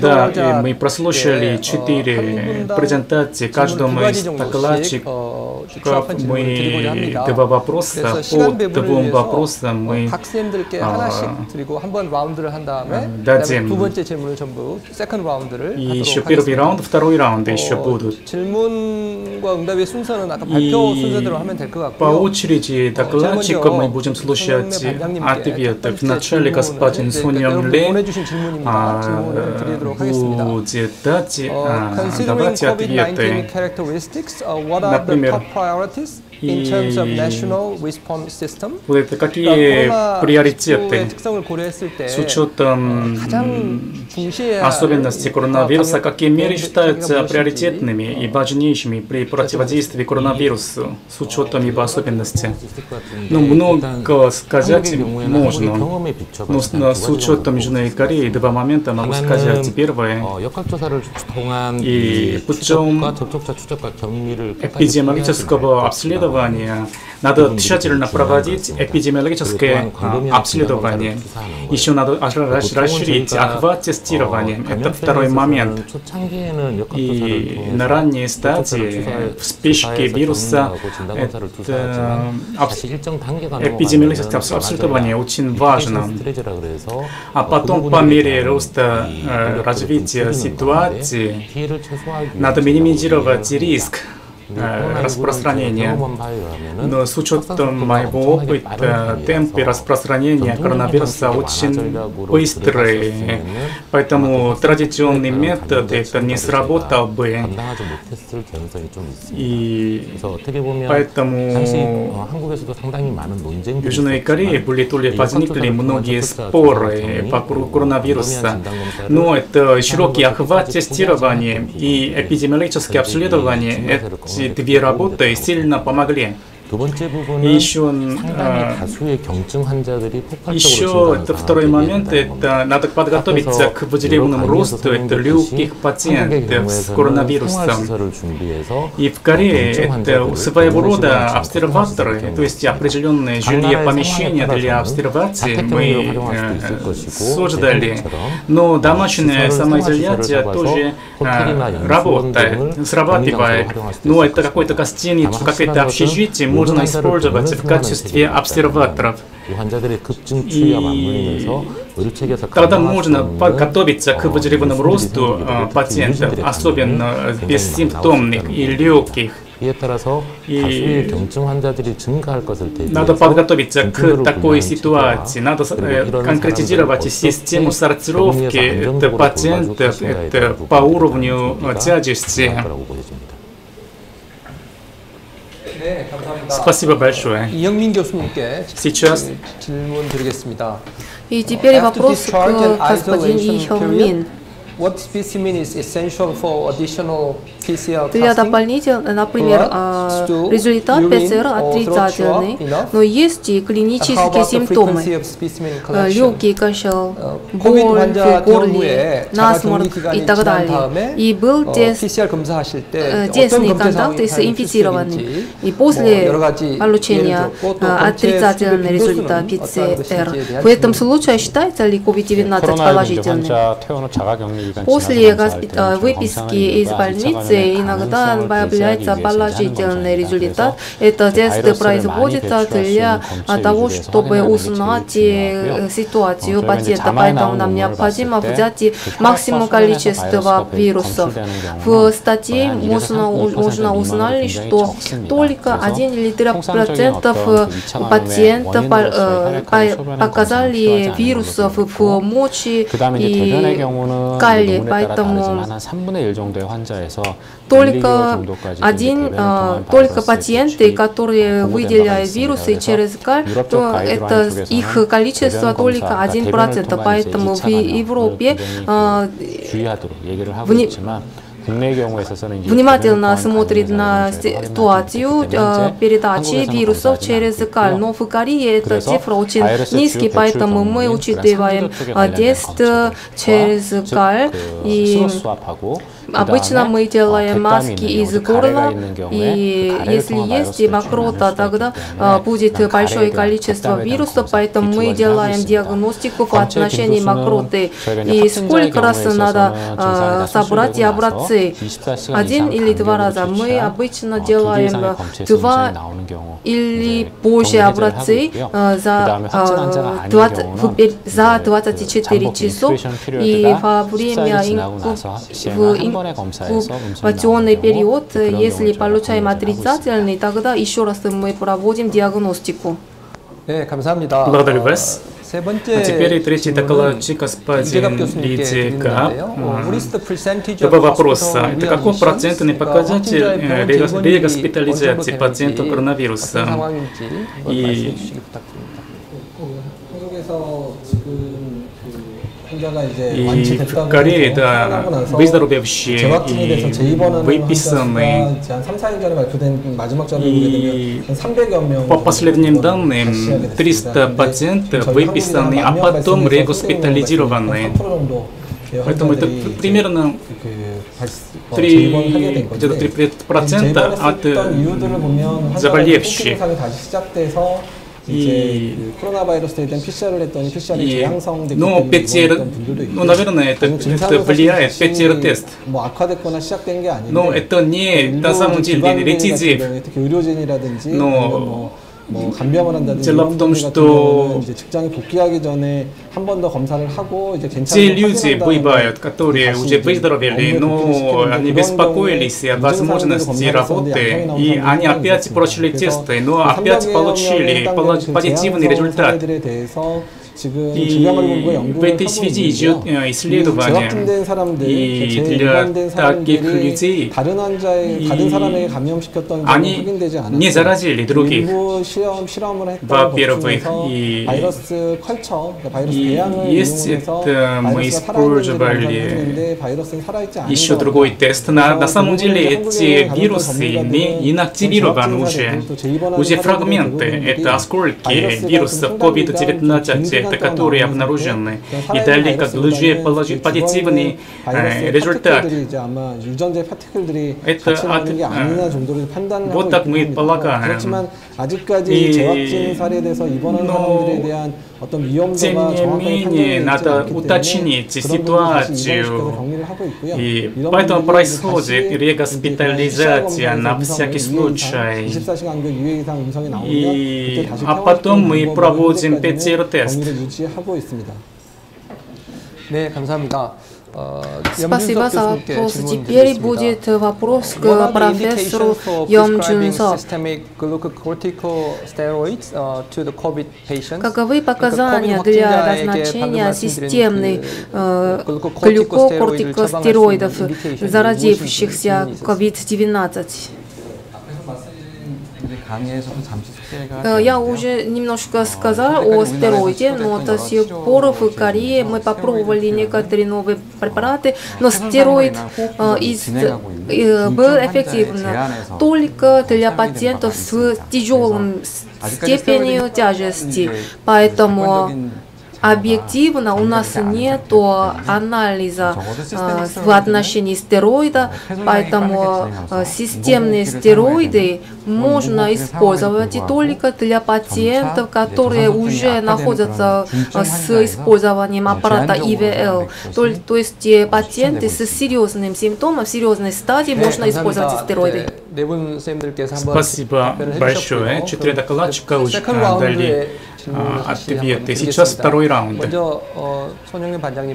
[SPEAKER 2] Да, и мы прослушали четыре презентации каждому из докладчиков. Мы два вопроса, по двум вопросам мы дадим. И еще первый раунд, второй раунд еще будут. И по очереди докладчиков мы будем слушать ответы. Вначале господин Соньям Ле 질문을
[SPEAKER 3] 드리도록 하겠습니다. Uh,
[SPEAKER 2] considering COVID-19
[SPEAKER 3] characteristics, uh, what are the top priorities?
[SPEAKER 2] Ответы. Например, и вот это какие приоритеты с учетом особенностей коронавируса, какие меры считаются приоритетными и важнейшими при противодействии коронавирусу с учетом его особенностей? Ну, много сказать можно, но с учетом Южной Кореи два момента могу сказать. Первое, и путем эпидемиологического обследования обследования. Надо тщательно проводить эпидемиологическое обследование. Еще надо расширить охват тестирования. Это второй момент. И на ранней стадии вспышки вируса это эпидемиологическое обследование очень важно. А потом по мере роста развития ситуации надо минимизировать риск распространения. Но с учетом моего опыта, темпы распространения коронавируса очень быстрые. Поэтому традиционный метод это не сработал бы. И поэтому в Южной Корее были то ли возникли многие споры вокруг коронавируса. Но это широкий охват тестирования и эпидемиологические обследования эти две работы сильно помогли. И еще, еще это второй момент, это надо подготовиться к определенному росту это легких пациентов с коронавирусом. И в Корее это своего рода обсерваторы, то есть определенные жилье помещения для обсервации мы создали. Но домашняя самоизоляция тоже работает, срабатывает. Но это какой-то гостиницу, какое-то общежитие можно использовать в качестве обсерваторов. И тогда можно подготовиться к определенному росту пациентов, особенно бессимптомных и легких. И надо подготовиться к такой ситуации, надо э, конкретизировать систему сортировки это пациентов это по уровню тяжести. Спасибо большое. Сейчас
[SPEAKER 1] И теперь вопрос к господину Ихелмин.
[SPEAKER 3] What specimen is essential for additional
[SPEAKER 1] для дополнительного, например, а, результат ПЦР отрицательный, но есть и клинические симптомы. Э, Легкий кашель, э, боль в горле, насморк и так далее. И был тест, тесный контакт с инфицированным. И после получения отрицательного результата ПЦР, в этом случае считается ли COVID-19 положительным? После выписки из больницы иногда появляется положительный результат. Это тест производится для того, чтобы узнать э, ситуацию пациента, поэтому нам необходимо взять максимум количества вирусов. В статье можно, можно узнать, что только 1 или 3 процентов пациентов показали вирусов в моче и кале, поэтому только один, только пациенты, которые выделяют вирусы через каль, то это их количество только один процент, поэтому в Европе внимательно смотрит на ситуацию э, передачи вирусов через. Но в Корее эта цифра очень низкий, поэтому мы учитываем тест через каль и Обычно мы делаем маски из горла, и если есть мокрота, тогда будет большое количество вирусов, поэтому мы делаем диагностику в отношении мокроты. И сколько раз надо собрать образцы? Один или два раза. Мы обычно делаем два или больше образцы за 20, за 24 часов, и во время в инкубационный период, если получаем отрицательный, тогда еще раз мы проводим диагностику.
[SPEAKER 2] Благодарю вас. А теперь третий докладчик, господин Лидика. Два вопроса. Это какой процентный показатель регоспитализации пациентов коронавируса? И и в Корее, да, выздоровевшие и выписанные. И по последним данным, 300 пациентов выписаны, а потом регоспитализированы. Поэтому это примерно 3, где-то 3% от заболевших. 이 그 코로나 바이러스에 대한 PCR을 했더니 PCR이 재양성되기 때문에 백지에르, 분들도 있고 no 분리하에 백지에르 테스트. 뭐
[SPEAKER 4] 악화됐거나 시작된 게 아닌데 no
[SPEAKER 2] 했더니 따사문질 레지지
[SPEAKER 4] 특히 의료진이라든지 no, 뭐
[SPEAKER 2] 간병을 한다든지 дело в том, что
[SPEAKER 3] 이제 직장에 복귀하기 전에 한 번 더 검사를 하고
[SPEAKER 2] 이제 괜찮은 те люди бывают, которые уже выздоровели, но они беспокоились о возможности работы, и они опять прошли тесты, но опять получили позитивный результат.
[SPEAKER 4] 지금
[SPEAKER 2] И
[SPEAKER 4] 질병관리본부가
[SPEAKER 2] в
[SPEAKER 4] 연구를
[SPEAKER 2] этой
[SPEAKER 4] 하고
[SPEAKER 2] связи
[SPEAKER 4] 있는데요.
[SPEAKER 2] идет э,
[SPEAKER 4] 이
[SPEAKER 2] исследование.
[SPEAKER 4] 재확진된 사람들,
[SPEAKER 2] 이
[SPEAKER 4] 재입원된
[SPEAKER 2] для таких
[SPEAKER 4] 사람들이
[SPEAKER 2] людей
[SPEAKER 4] 다른 환자에
[SPEAKER 2] 이
[SPEAKER 4] 다른 사람에게 감염시켰던 경우
[SPEAKER 2] они
[SPEAKER 4] 확인되지 않았고
[SPEAKER 2] не заразили других.
[SPEAKER 4] 일부 실험 실험을 했던 것
[SPEAKER 2] Во-первых,
[SPEAKER 4] 중에서
[SPEAKER 2] 이-
[SPEAKER 4] 바이러스 컬처, 그러니까 바이러스
[SPEAKER 2] 이-
[SPEAKER 4] 배양을
[SPEAKER 2] есть
[SPEAKER 4] 이용해서
[SPEAKER 2] это мы
[SPEAKER 4] 바이러스가 살아있는지
[SPEAKER 2] использовали
[SPEAKER 4] 검사했는데 바이러스는 살아있지 않은
[SPEAKER 2] Еще
[SPEAKER 4] 것
[SPEAKER 2] другой
[SPEAKER 4] 같아요.
[SPEAKER 2] тест. На, на
[SPEAKER 4] 그래서
[SPEAKER 2] самом
[SPEAKER 4] 그
[SPEAKER 2] деле
[SPEAKER 4] 부분에
[SPEAKER 2] эти
[SPEAKER 4] 한국의
[SPEAKER 2] вирусы
[SPEAKER 4] 감염병
[SPEAKER 2] не
[SPEAKER 4] 전문가들은
[SPEAKER 2] инактивированы
[SPEAKER 4] 재확진
[SPEAKER 2] уже.
[SPEAKER 4] 사례들, 또 재입원하는
[SPEAKER 2] Уже
[SPEAKER 4] 사례들의
[SPEAKER 2] фрагменты,
[SPEAKER 4] 대부분들이
[SPEAKER 2] это осколки
[SPEAKER 4] 바이러스가
[SPEAKER 2] вирусов
[SPEAKER 4] 좀
[SPEAKER 2] COVID-19,
[SPEAKER 4] проекта,
[SPEAKER 2] которые обнаружены, и дали как
[SPEAKER 4] лжи
[SPEAKER 2] позитивный э, результат. Это от,
[SPEAKER 4] э,
[SPEAKER 2] вот так мы полагаем.
[SPEAKER 4] И,
[SPEAKER 2] но
[SPEAKER 4] 사람들에 대한 어떤 위험도가
[SPEAKER 2] тем не
[SPEAKER 4] 정확하게
[SPEAKER 2] менее,
[SPEAKER 4] 판정되지
[SPEAKER 2] надо
[SPEAKER 4] 않기 때문에
[SPEAKER 2] уточнить
[SPEAKER 4] 그런 분들 다시
[SPEAKER 2] ситуацию.
[SPEAKER 4] 입원시켜서 격리를 하고 있고요.
[SPEAKER 2] И
[SPEAKER 4] 이런
[SPEAKER 2] поэтому
[SPEAKER 4] 분들이 이제
[SPEAKER 2] происходит
[SPEAKER 4] 다시
[SPEAKER 2] регоспитализация на всякий случай.
[SPEAKER 4] 24시간 그 2회 이상 음성이 나오면
[SPEAKER 2] И-
[SPEAKER 4] 그때 다시
[SPEAKER 2] а
[SPEAKER 4] 퇴원시키는
[SPEAKER 2] потом мы
[SPEAKER 4] 방법으로
[SPEAKER 2] проводим
[SPEAKER 4] 현재까지는
[SPEAKER 2] PCR-тест.
[SPEAKER 4] 격리를 유지하고 있습니다.
[SPEAKER 3] 네, 감사합니다. А,
[SPEAKER 1] Спасибо за вопрос. Теперь будет вопрос к профессору Йом
[SPEAKER 3] Чун
[SPEAKER 1] Каковы показания для назначения
[SPEAKER 3] системных
[SPEAKER 1] э, глюкокортикостероидов, заразившихся COVID-19? Я уже немножко сказал о стероиде, но до сих пор в Корее мы попробовали некоторые новые препараты, но стероид из, был эффективен только для пациентов с тяжелым степенью тяжести. Поэтому объективно у нас нет анализа э, в отношении стероида, поэтому э, системные стероиды можно использовать только для пациентов, которые уже находятся э, с использованием аппарата ИВЛ. То, то есть пациенты с серьезным симптомом, серьезной стадии можно использовать стероиды.
[SPEAKER 2] Спасибо большое. Четыре докладчика
[SPEAKER 3] очень
[SPEAKER 2] дали
[SPEAKER 3] 어,
[SPEAKER 2] ответы. Сейчас второй раунд.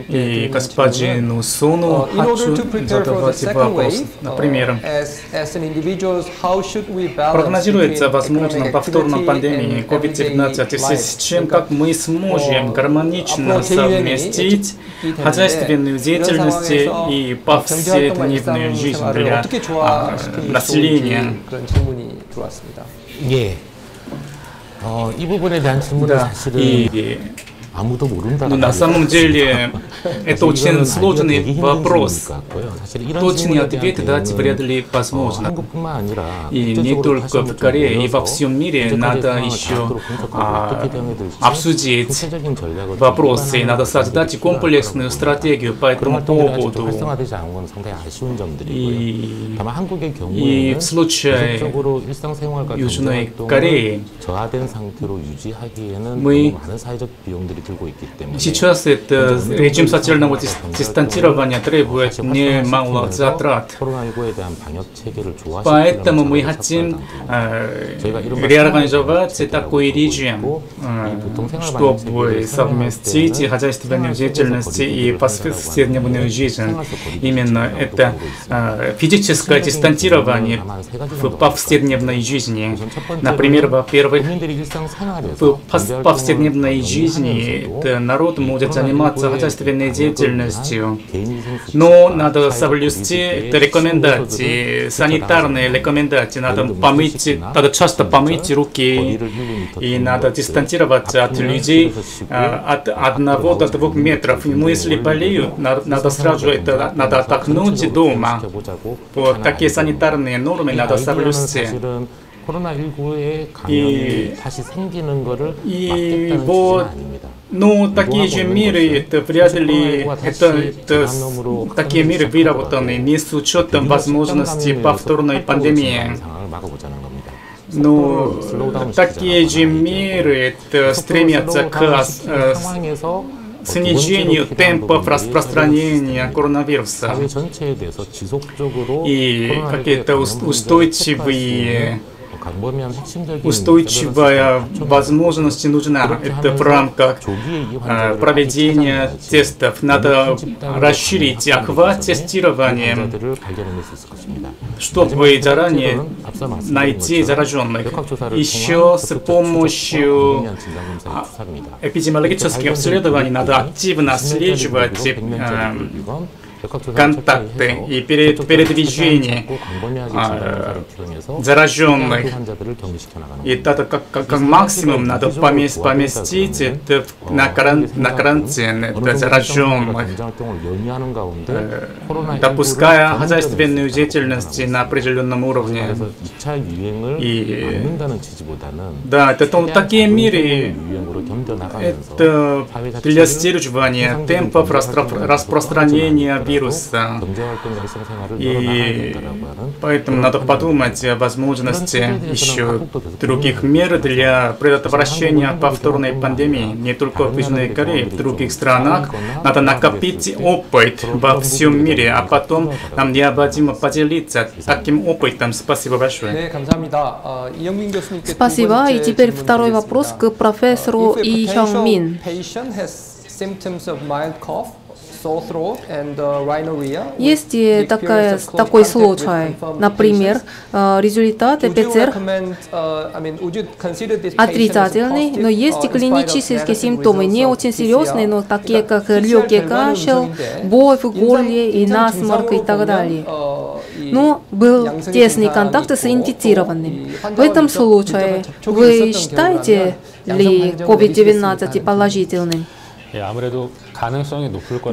[SPEAKER 2] И господину Суну хочу задавать вопрос. Например, прогнозируется
[SPEAKER 3] возможно
[SPEAKER 2] повторном пандемии COVID-19. С чем как мы сможем гармонично совместить хозяйственную деятельность и повседневную жизнь для населения?
[SPEAKER 3] 어,
[SPEAKER 5] 이 부분에 대한 질문은
[SPEAKER 2] 네.
[SPEAKER 5] 사실은
[SPEAKER 2] 이, 이.
[SPEAKER 5] 아무도 모른다.
[SPEAKER 2] ну, на самом деле это очень сложный вопрос. Точные ответы дать вряд ли возможно. И не только в Корее, и во всем мире надо еще а, обсудить вопросы, и надо создать комплексную стратегию по этому поводу.
[SPEAKER 5] 활성화되지 않은 건 상당히 아쉬운 점들이고요.
[SPEAKER 2] И,
[SPEAKER 5] 다만 한국의
[SPEAKER 2] и
[SPEAKER 5] 경우에는
[SPEAKER 2] в случае
[SPEAKER 5] 지속적으로 일상생활과
[SPEAKER 2] Южной
[SPEAKER 5] 경제활동을
[SPEAKER 2] Кореи
[SPEAKER 5] 저하된 상태로 유지하기에는
[SPEAKER 2] мы Сейчас это режим социального дистанцирования требует не немало затрат. Поэтому мы хотим э, реорганизовать такой режим, э, чтобы совместить хозяйственную деятельность и повседневную жизнь. Именно это э, физическое дистанцирование в повседневной жизни. Например, во-первых, в повседневной жизни народ может заниматься хозяйственной деятельностью.
[SPEAKER 5] 개인 위생
[SPEAKER 2] Но
[SPEAKER 5] 수칙과
[SPEAKER 2] надо
[SPEAKER 5] 사회적
[SPEAKER 2] соблюсти
[SPEAKER 5] 거리두기의
[SPEAKER 2] рекомендации,
[SPEAKER 5] 시민들을
[SPEAKER 2] санитарные рекомендации. Надо помыть, надо часто помыть руки, и надо дистанцироваться от людей а, от одного до двух метров. Ну, если болеют, на- надо сразу это, надо отдохнуть дома. Вот такие санитарные нормы надо соблюсти.
[SPEAKER 5] 사실은 코로나19의 감염이
[SPEAKER 2] 이-
[SPEAKER 5] 다시 생기는 거를
[SPEAKER 2] 이
[SPEAKER 5] 막겠다는
[SPEAKER 2] 뭐-
[SPEAKER 5] 취지는 아닙니다.
[SPEAKER 2] ну, такие же миры, это вряд ли, это, это такие миры выработаны не с учетом возможности повторной пандемии. Ну, такие же меры это стремятся к снижению темпов распространения коронавируса и какие-то устойчивые устойчивая возможность нужна. Это в рамках проведения тестов. Надо расширить охват тестирования, чтобы заранее найти зараженных. Еще с помощью эпидемиологических обследований надо активно отслеживать э, контакты и перед, передвижение а, зараженных. Э, и это как, как, как максимум надо помест, поместить это на, каран, на карантин зараженных, допуская хозяйственную деятельность на определенном уровне.
[SPEAKER 5] И,
[SPEAKER 2] да, это то, такие
[SPEAKER 5] мире
[SPEAKER 2] это для сдерживания темпов распро распространения вируса. И поэтому надо подумать о возможности еще других мер для предотвращения повторной пандемии, не только в Южной Корее, в других странах. Надо накопить опыт во всем мире, а потом нам необходимо поделиться таким опытом. Спасибо большое.
[SPEAKER 1] Спасибо. И теперь второй вопрос к профессору И
[SPEAKER 3] Хён Мин. symptoms of mild cough
[SPEAKER 1] есть и такая, такой случай, например, э, результаты ПЦР отрицательный, но есть клинические симптомы, не очень серьезные, но такие как легкий кашель, боль в горле и насморк и так далее. Но
[SPEAKER 3] ну, был
[SPEAKER 1] тесный контакт с инфицированным. В этом случае вы считаете ли COVID-19 положительным?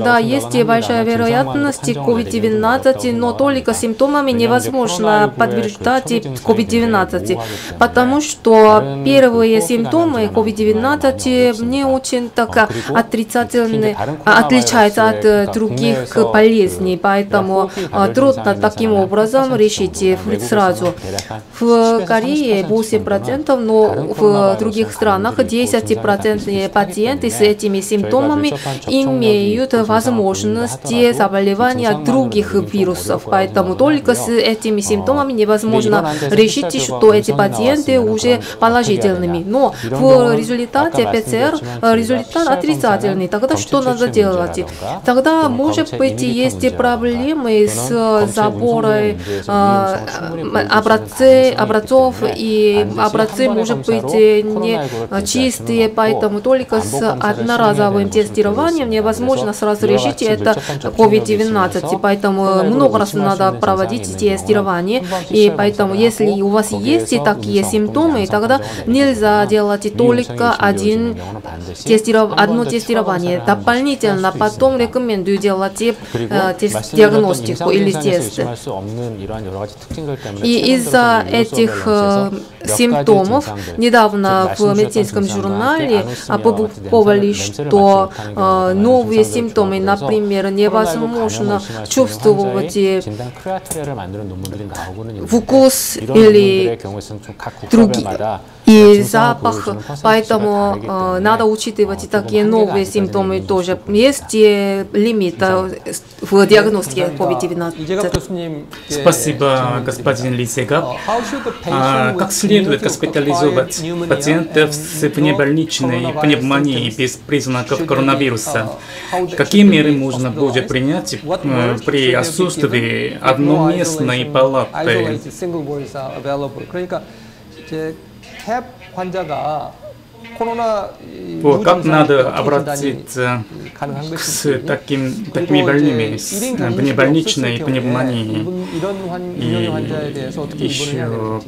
[SPEAKER 1] Да, есть и большая вероятность COVID-19, но только симптомами невозможно подтверждать COVID-19, потому что первые симптомы COVID-19 не очень так отрицательны,
[SPEAKER 6] э,
[SPEAKER 1] а, отличаются от
[SPEAKER 6] э,
[SPEAKER 1] других болезней, поэтому
[SPEAKER 6] э,
[SPEAKER 1] трудно таким образом решить сразу. В Корее 8%, но в других странах 10% пациенты с этими симптомами имеют возможности заболевания других вирусов, поэтому только с этими симптомами невозможно решить, что эти пациенты уже положительными. Но в результате ПЦР результат отрицательный. Тогда что надо делать? Тогда, может быть,
[SPEAKER 6] э,
[SPEAKER 1] есть проблемы с
[SPEAKER 6] забором
[SPEAKER 1] образцов, и образцы, может быть, не чистые, поэтому только с одноразовым тестированием
[SPEAKER 6] случаем
[SPEAKER 1] невозможно сразу решить это COVID-19, поэтому много раз надо проводить тестирование, и поэтому если у вас есть такие симптомы, тогда нельзя делать только один тестиров... одно тестирование. Дополнительно потом рекомендую делать э, диагностику или тест. И из-за этих э, симптомов недавно в медицинском журнале опубликовали, что Э, новые симптомы. Например, невозможно чувствовать э, вкус или другие и запах, поэтому э, надо учитывать и такие новые симптомы тоже. Есть лимит э, в диагностике COVID-19.
[SPEAKER 2] Спасибо, господин
[SPEAKER 3] Лисега.
[SPEAKER 2] А, как следует госпитализовать пациентов с внебольничной пневмонией без признаков коронавируса? Какие меры можно будет принять э, при отсутствии одноместной палаты? вот как надо обратиться с таким, такими больными, с внебольничной пневмонией
[SPEAKER 4] и еще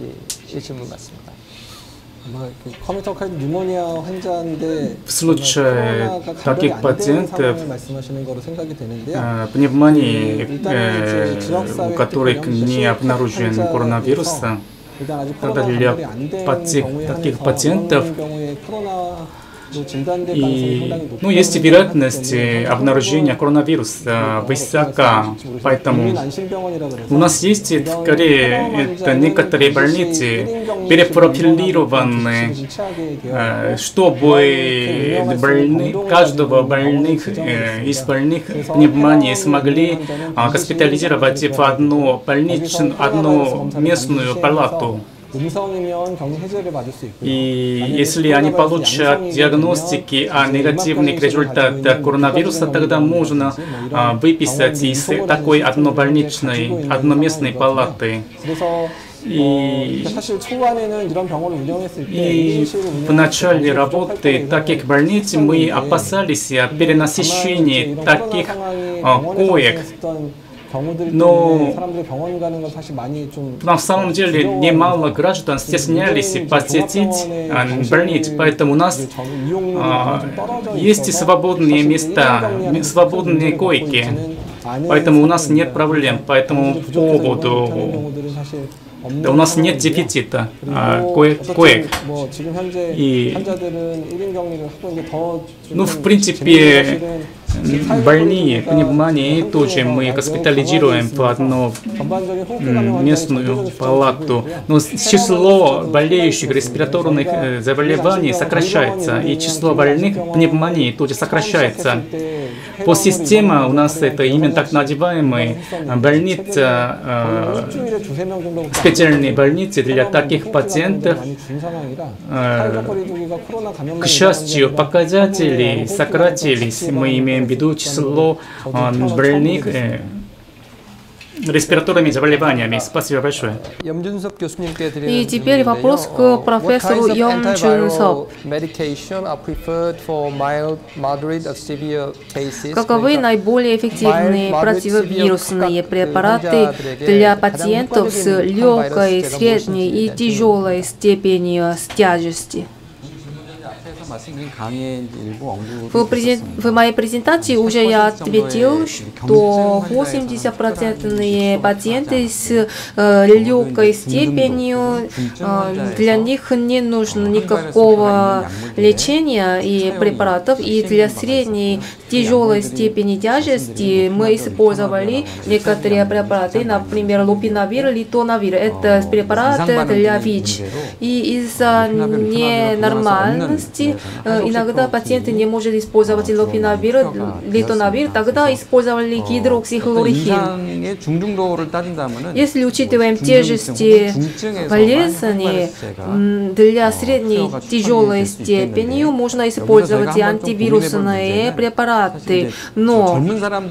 [SPEAKER 2] в случае таких пациентов пневмонии, у которых не обнаружен коронавируса,
[SPEAKER 4] продали
[SPEAKER 2] для
[SPEAKER 4] пациент,
[SPEAKER 2] таких пациентов и, ну, есть вероятность обнаружения коронавируса высока, поэтому у нас есть скорее это некоторые больницы перепрофилированные, чтобы больны, каждого больных из больных пневмонии смогли госпитализировать в одну больничную, одну местную палату. И если они получат диагностики о негативных результатах коронавируса, тогда можно выписать из такой однобольничной,
[SPEAKER 4] одноместной палаты. И, и в
[SPEAKER 2] начале
[SPEAKER 4] работы таких больниц мы опасались перенасыщения
[SPEAKER 2] таких
[SPEAKER 4] коек. 래서
[SPEAKER 2] 이-
[SPEAKER 4] 어, 그러니까 사실 초반에는 이런 병원을 운영했을 때
[SPEAKER 2] И
[SPEAKER 4] 임시로
[SPEAKER 2] в начале
[SPEAKER 4] 운영할
[SPEAKER 2] работы
[SPEAKER 4] 때
[SPEAKER 2] таких больниц мы опасались о перенасыщении таких а, коек. Но на самом деле немало граждан стеснялись посетить а, больниц, поэтому у нас а, есть свободные места, м- свободные койки, поэтому у нас нет проблем по этому поводу. Да, у нас нет дефицита а, кое- коек. И- Ну, в принципе, м, больные пневмонии тоже мы госпитализируем в одну местную палату. Но число болеющих респираторных э, заболеваний сокращается, и число больных пневмонии тоже сокращается. По системе у нас это именно так называемый э, больница, э, специальные больницы для таких пациентов. К счастью, показатели сократились. Мы имеем имеем в виду число больных а, э, респираторными заболеваниями. Спасибо большое.
[SPEAKER 1] И теперь вопрос к профессору Йон Чун Каковы наиболее эффективные противовирусные препараты для пациентов с легкой, средней и тяжелой степенью тяжести? В, презен- в моей презентации уже я ответил, что 80% пациенты с э, легкой степенью, э, для них не нужно никакого лечения и препаратов, и для средней тяжелой степени тяжести мы использовали некоторые препараты, например, лупинавир, литонавир. Это препараты для ВИЧ. И из-за ненормальности иногда пациенты не могут использовать лупинавир, литонавир, тогда использовали гидроксихлорохин. Если учитываем тяжести болезни, для средней тяжелой степени можно использовать антивирусные препараты. Но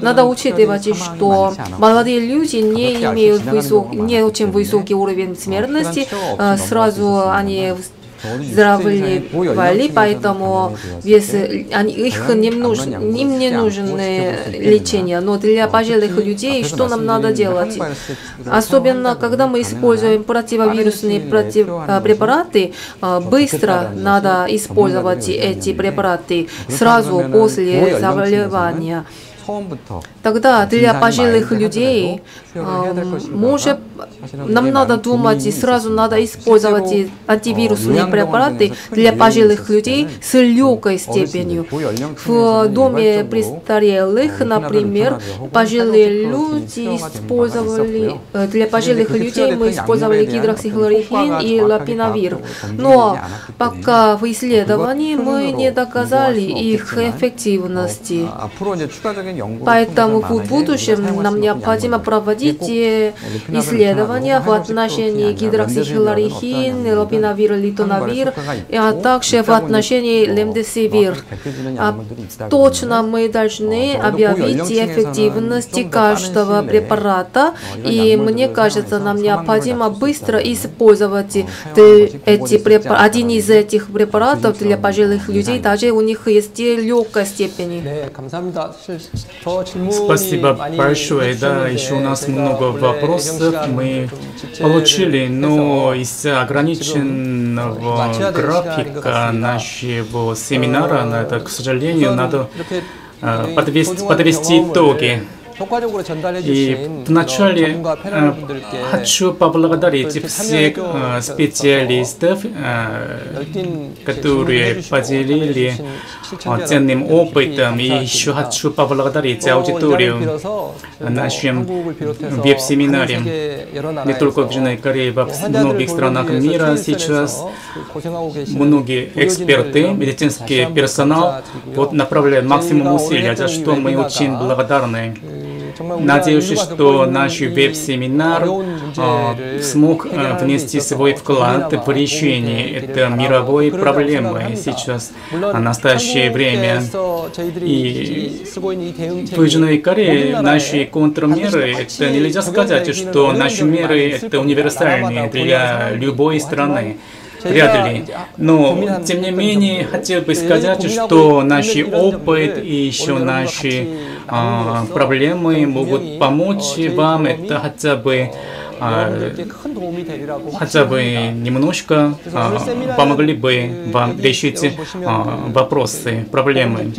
[SPEAKER 1] надо учитывать, что молодые люди не имеют высок, не очень высокий уровень смертности, э, сразу они здравствовали, поэтому если они, их не нужно, им не нужно лечение. Но для пожилых людей что нам надо делать? Особенно, когда мы используем противовирусные против, а, препараты, а, быстро надо использовать эти препараты сразу после заболевания. Тогда для пожилых людей а, может, нам надо думать, и сразу надо использовать антивирусные препараты для пожилых людей с легкой степенью. В доме престарелых, например, пожилые люди использовали, для пожилых людей мы использовали гидроксихлорохин и лапинавир. Но пока в исследовании мы не доказали их эффективности. Поэтому в будущем нам необходимо проводить э, исследования в отношении гидроксихлорохин, лопинавир, литонавир, а также в отношении лемдесивир. А точно мы должны объявить эффективность каждого препарата, и мне кажется, нам необходимо быстро использовать эти препараты, один из этих препаратов для пожилых людей, даже у них есть легкой степени.
[SPEAKER 2] Спасибо большое. Да, еще у нас много вопросов мы получили, но
[SPEAKER 3] ну,
[SPEAKER 2] из-за ограниченного графика нашего семинара, на это, к сожалению, надо э, подвести, подвести итоги. И вначале хочу поблагодарить всех специалистов, которые поделили ценным опытом. И еще хочу поблагодарить аудиторию нашим веб-семинаре. Не только в Южной Корее, во многих странах мира сейчас многие эксперты, медицинский персонал вот, направляют максимум усилий, за что мы очень благодарны. Надеюсь, что наш веб-семинар а, смог
[SPEAKER 3] э,
[SPEAKER 2] внести свой вклад в решение этой мировой проблемы сейчас, в настоящее время. И в Южной Корее наши контрмеры, это нельзя сказать, что наши меры это универсальные для любой страны вряд ли. Но, тем не менее, хотел бы сказать, что наш опыт и еще наши а, проблемы могут помочь вам. Это хотя бы а хотя бы немножко а, помогли бы вам решить а, вопросы, проблемы.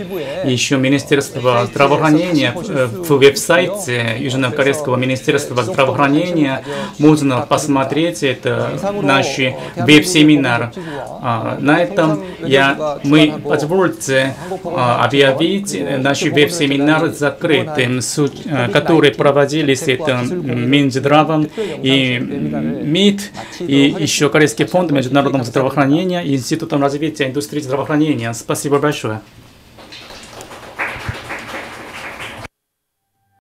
[SPEAKER 2] Еще Министерство здравоохранения в веб-сайте Южнокорейского Министерства здравоохранения можно посмотреть это наш веб-семинар. А, на этом я, мы позвольте объявить наш веб-семинар закрытым, который проводились это Минздравом и МИД, и еще Корейский фонд международного здравоохранения и Институтом развития индустрии здравоохранения. Спасибо большое.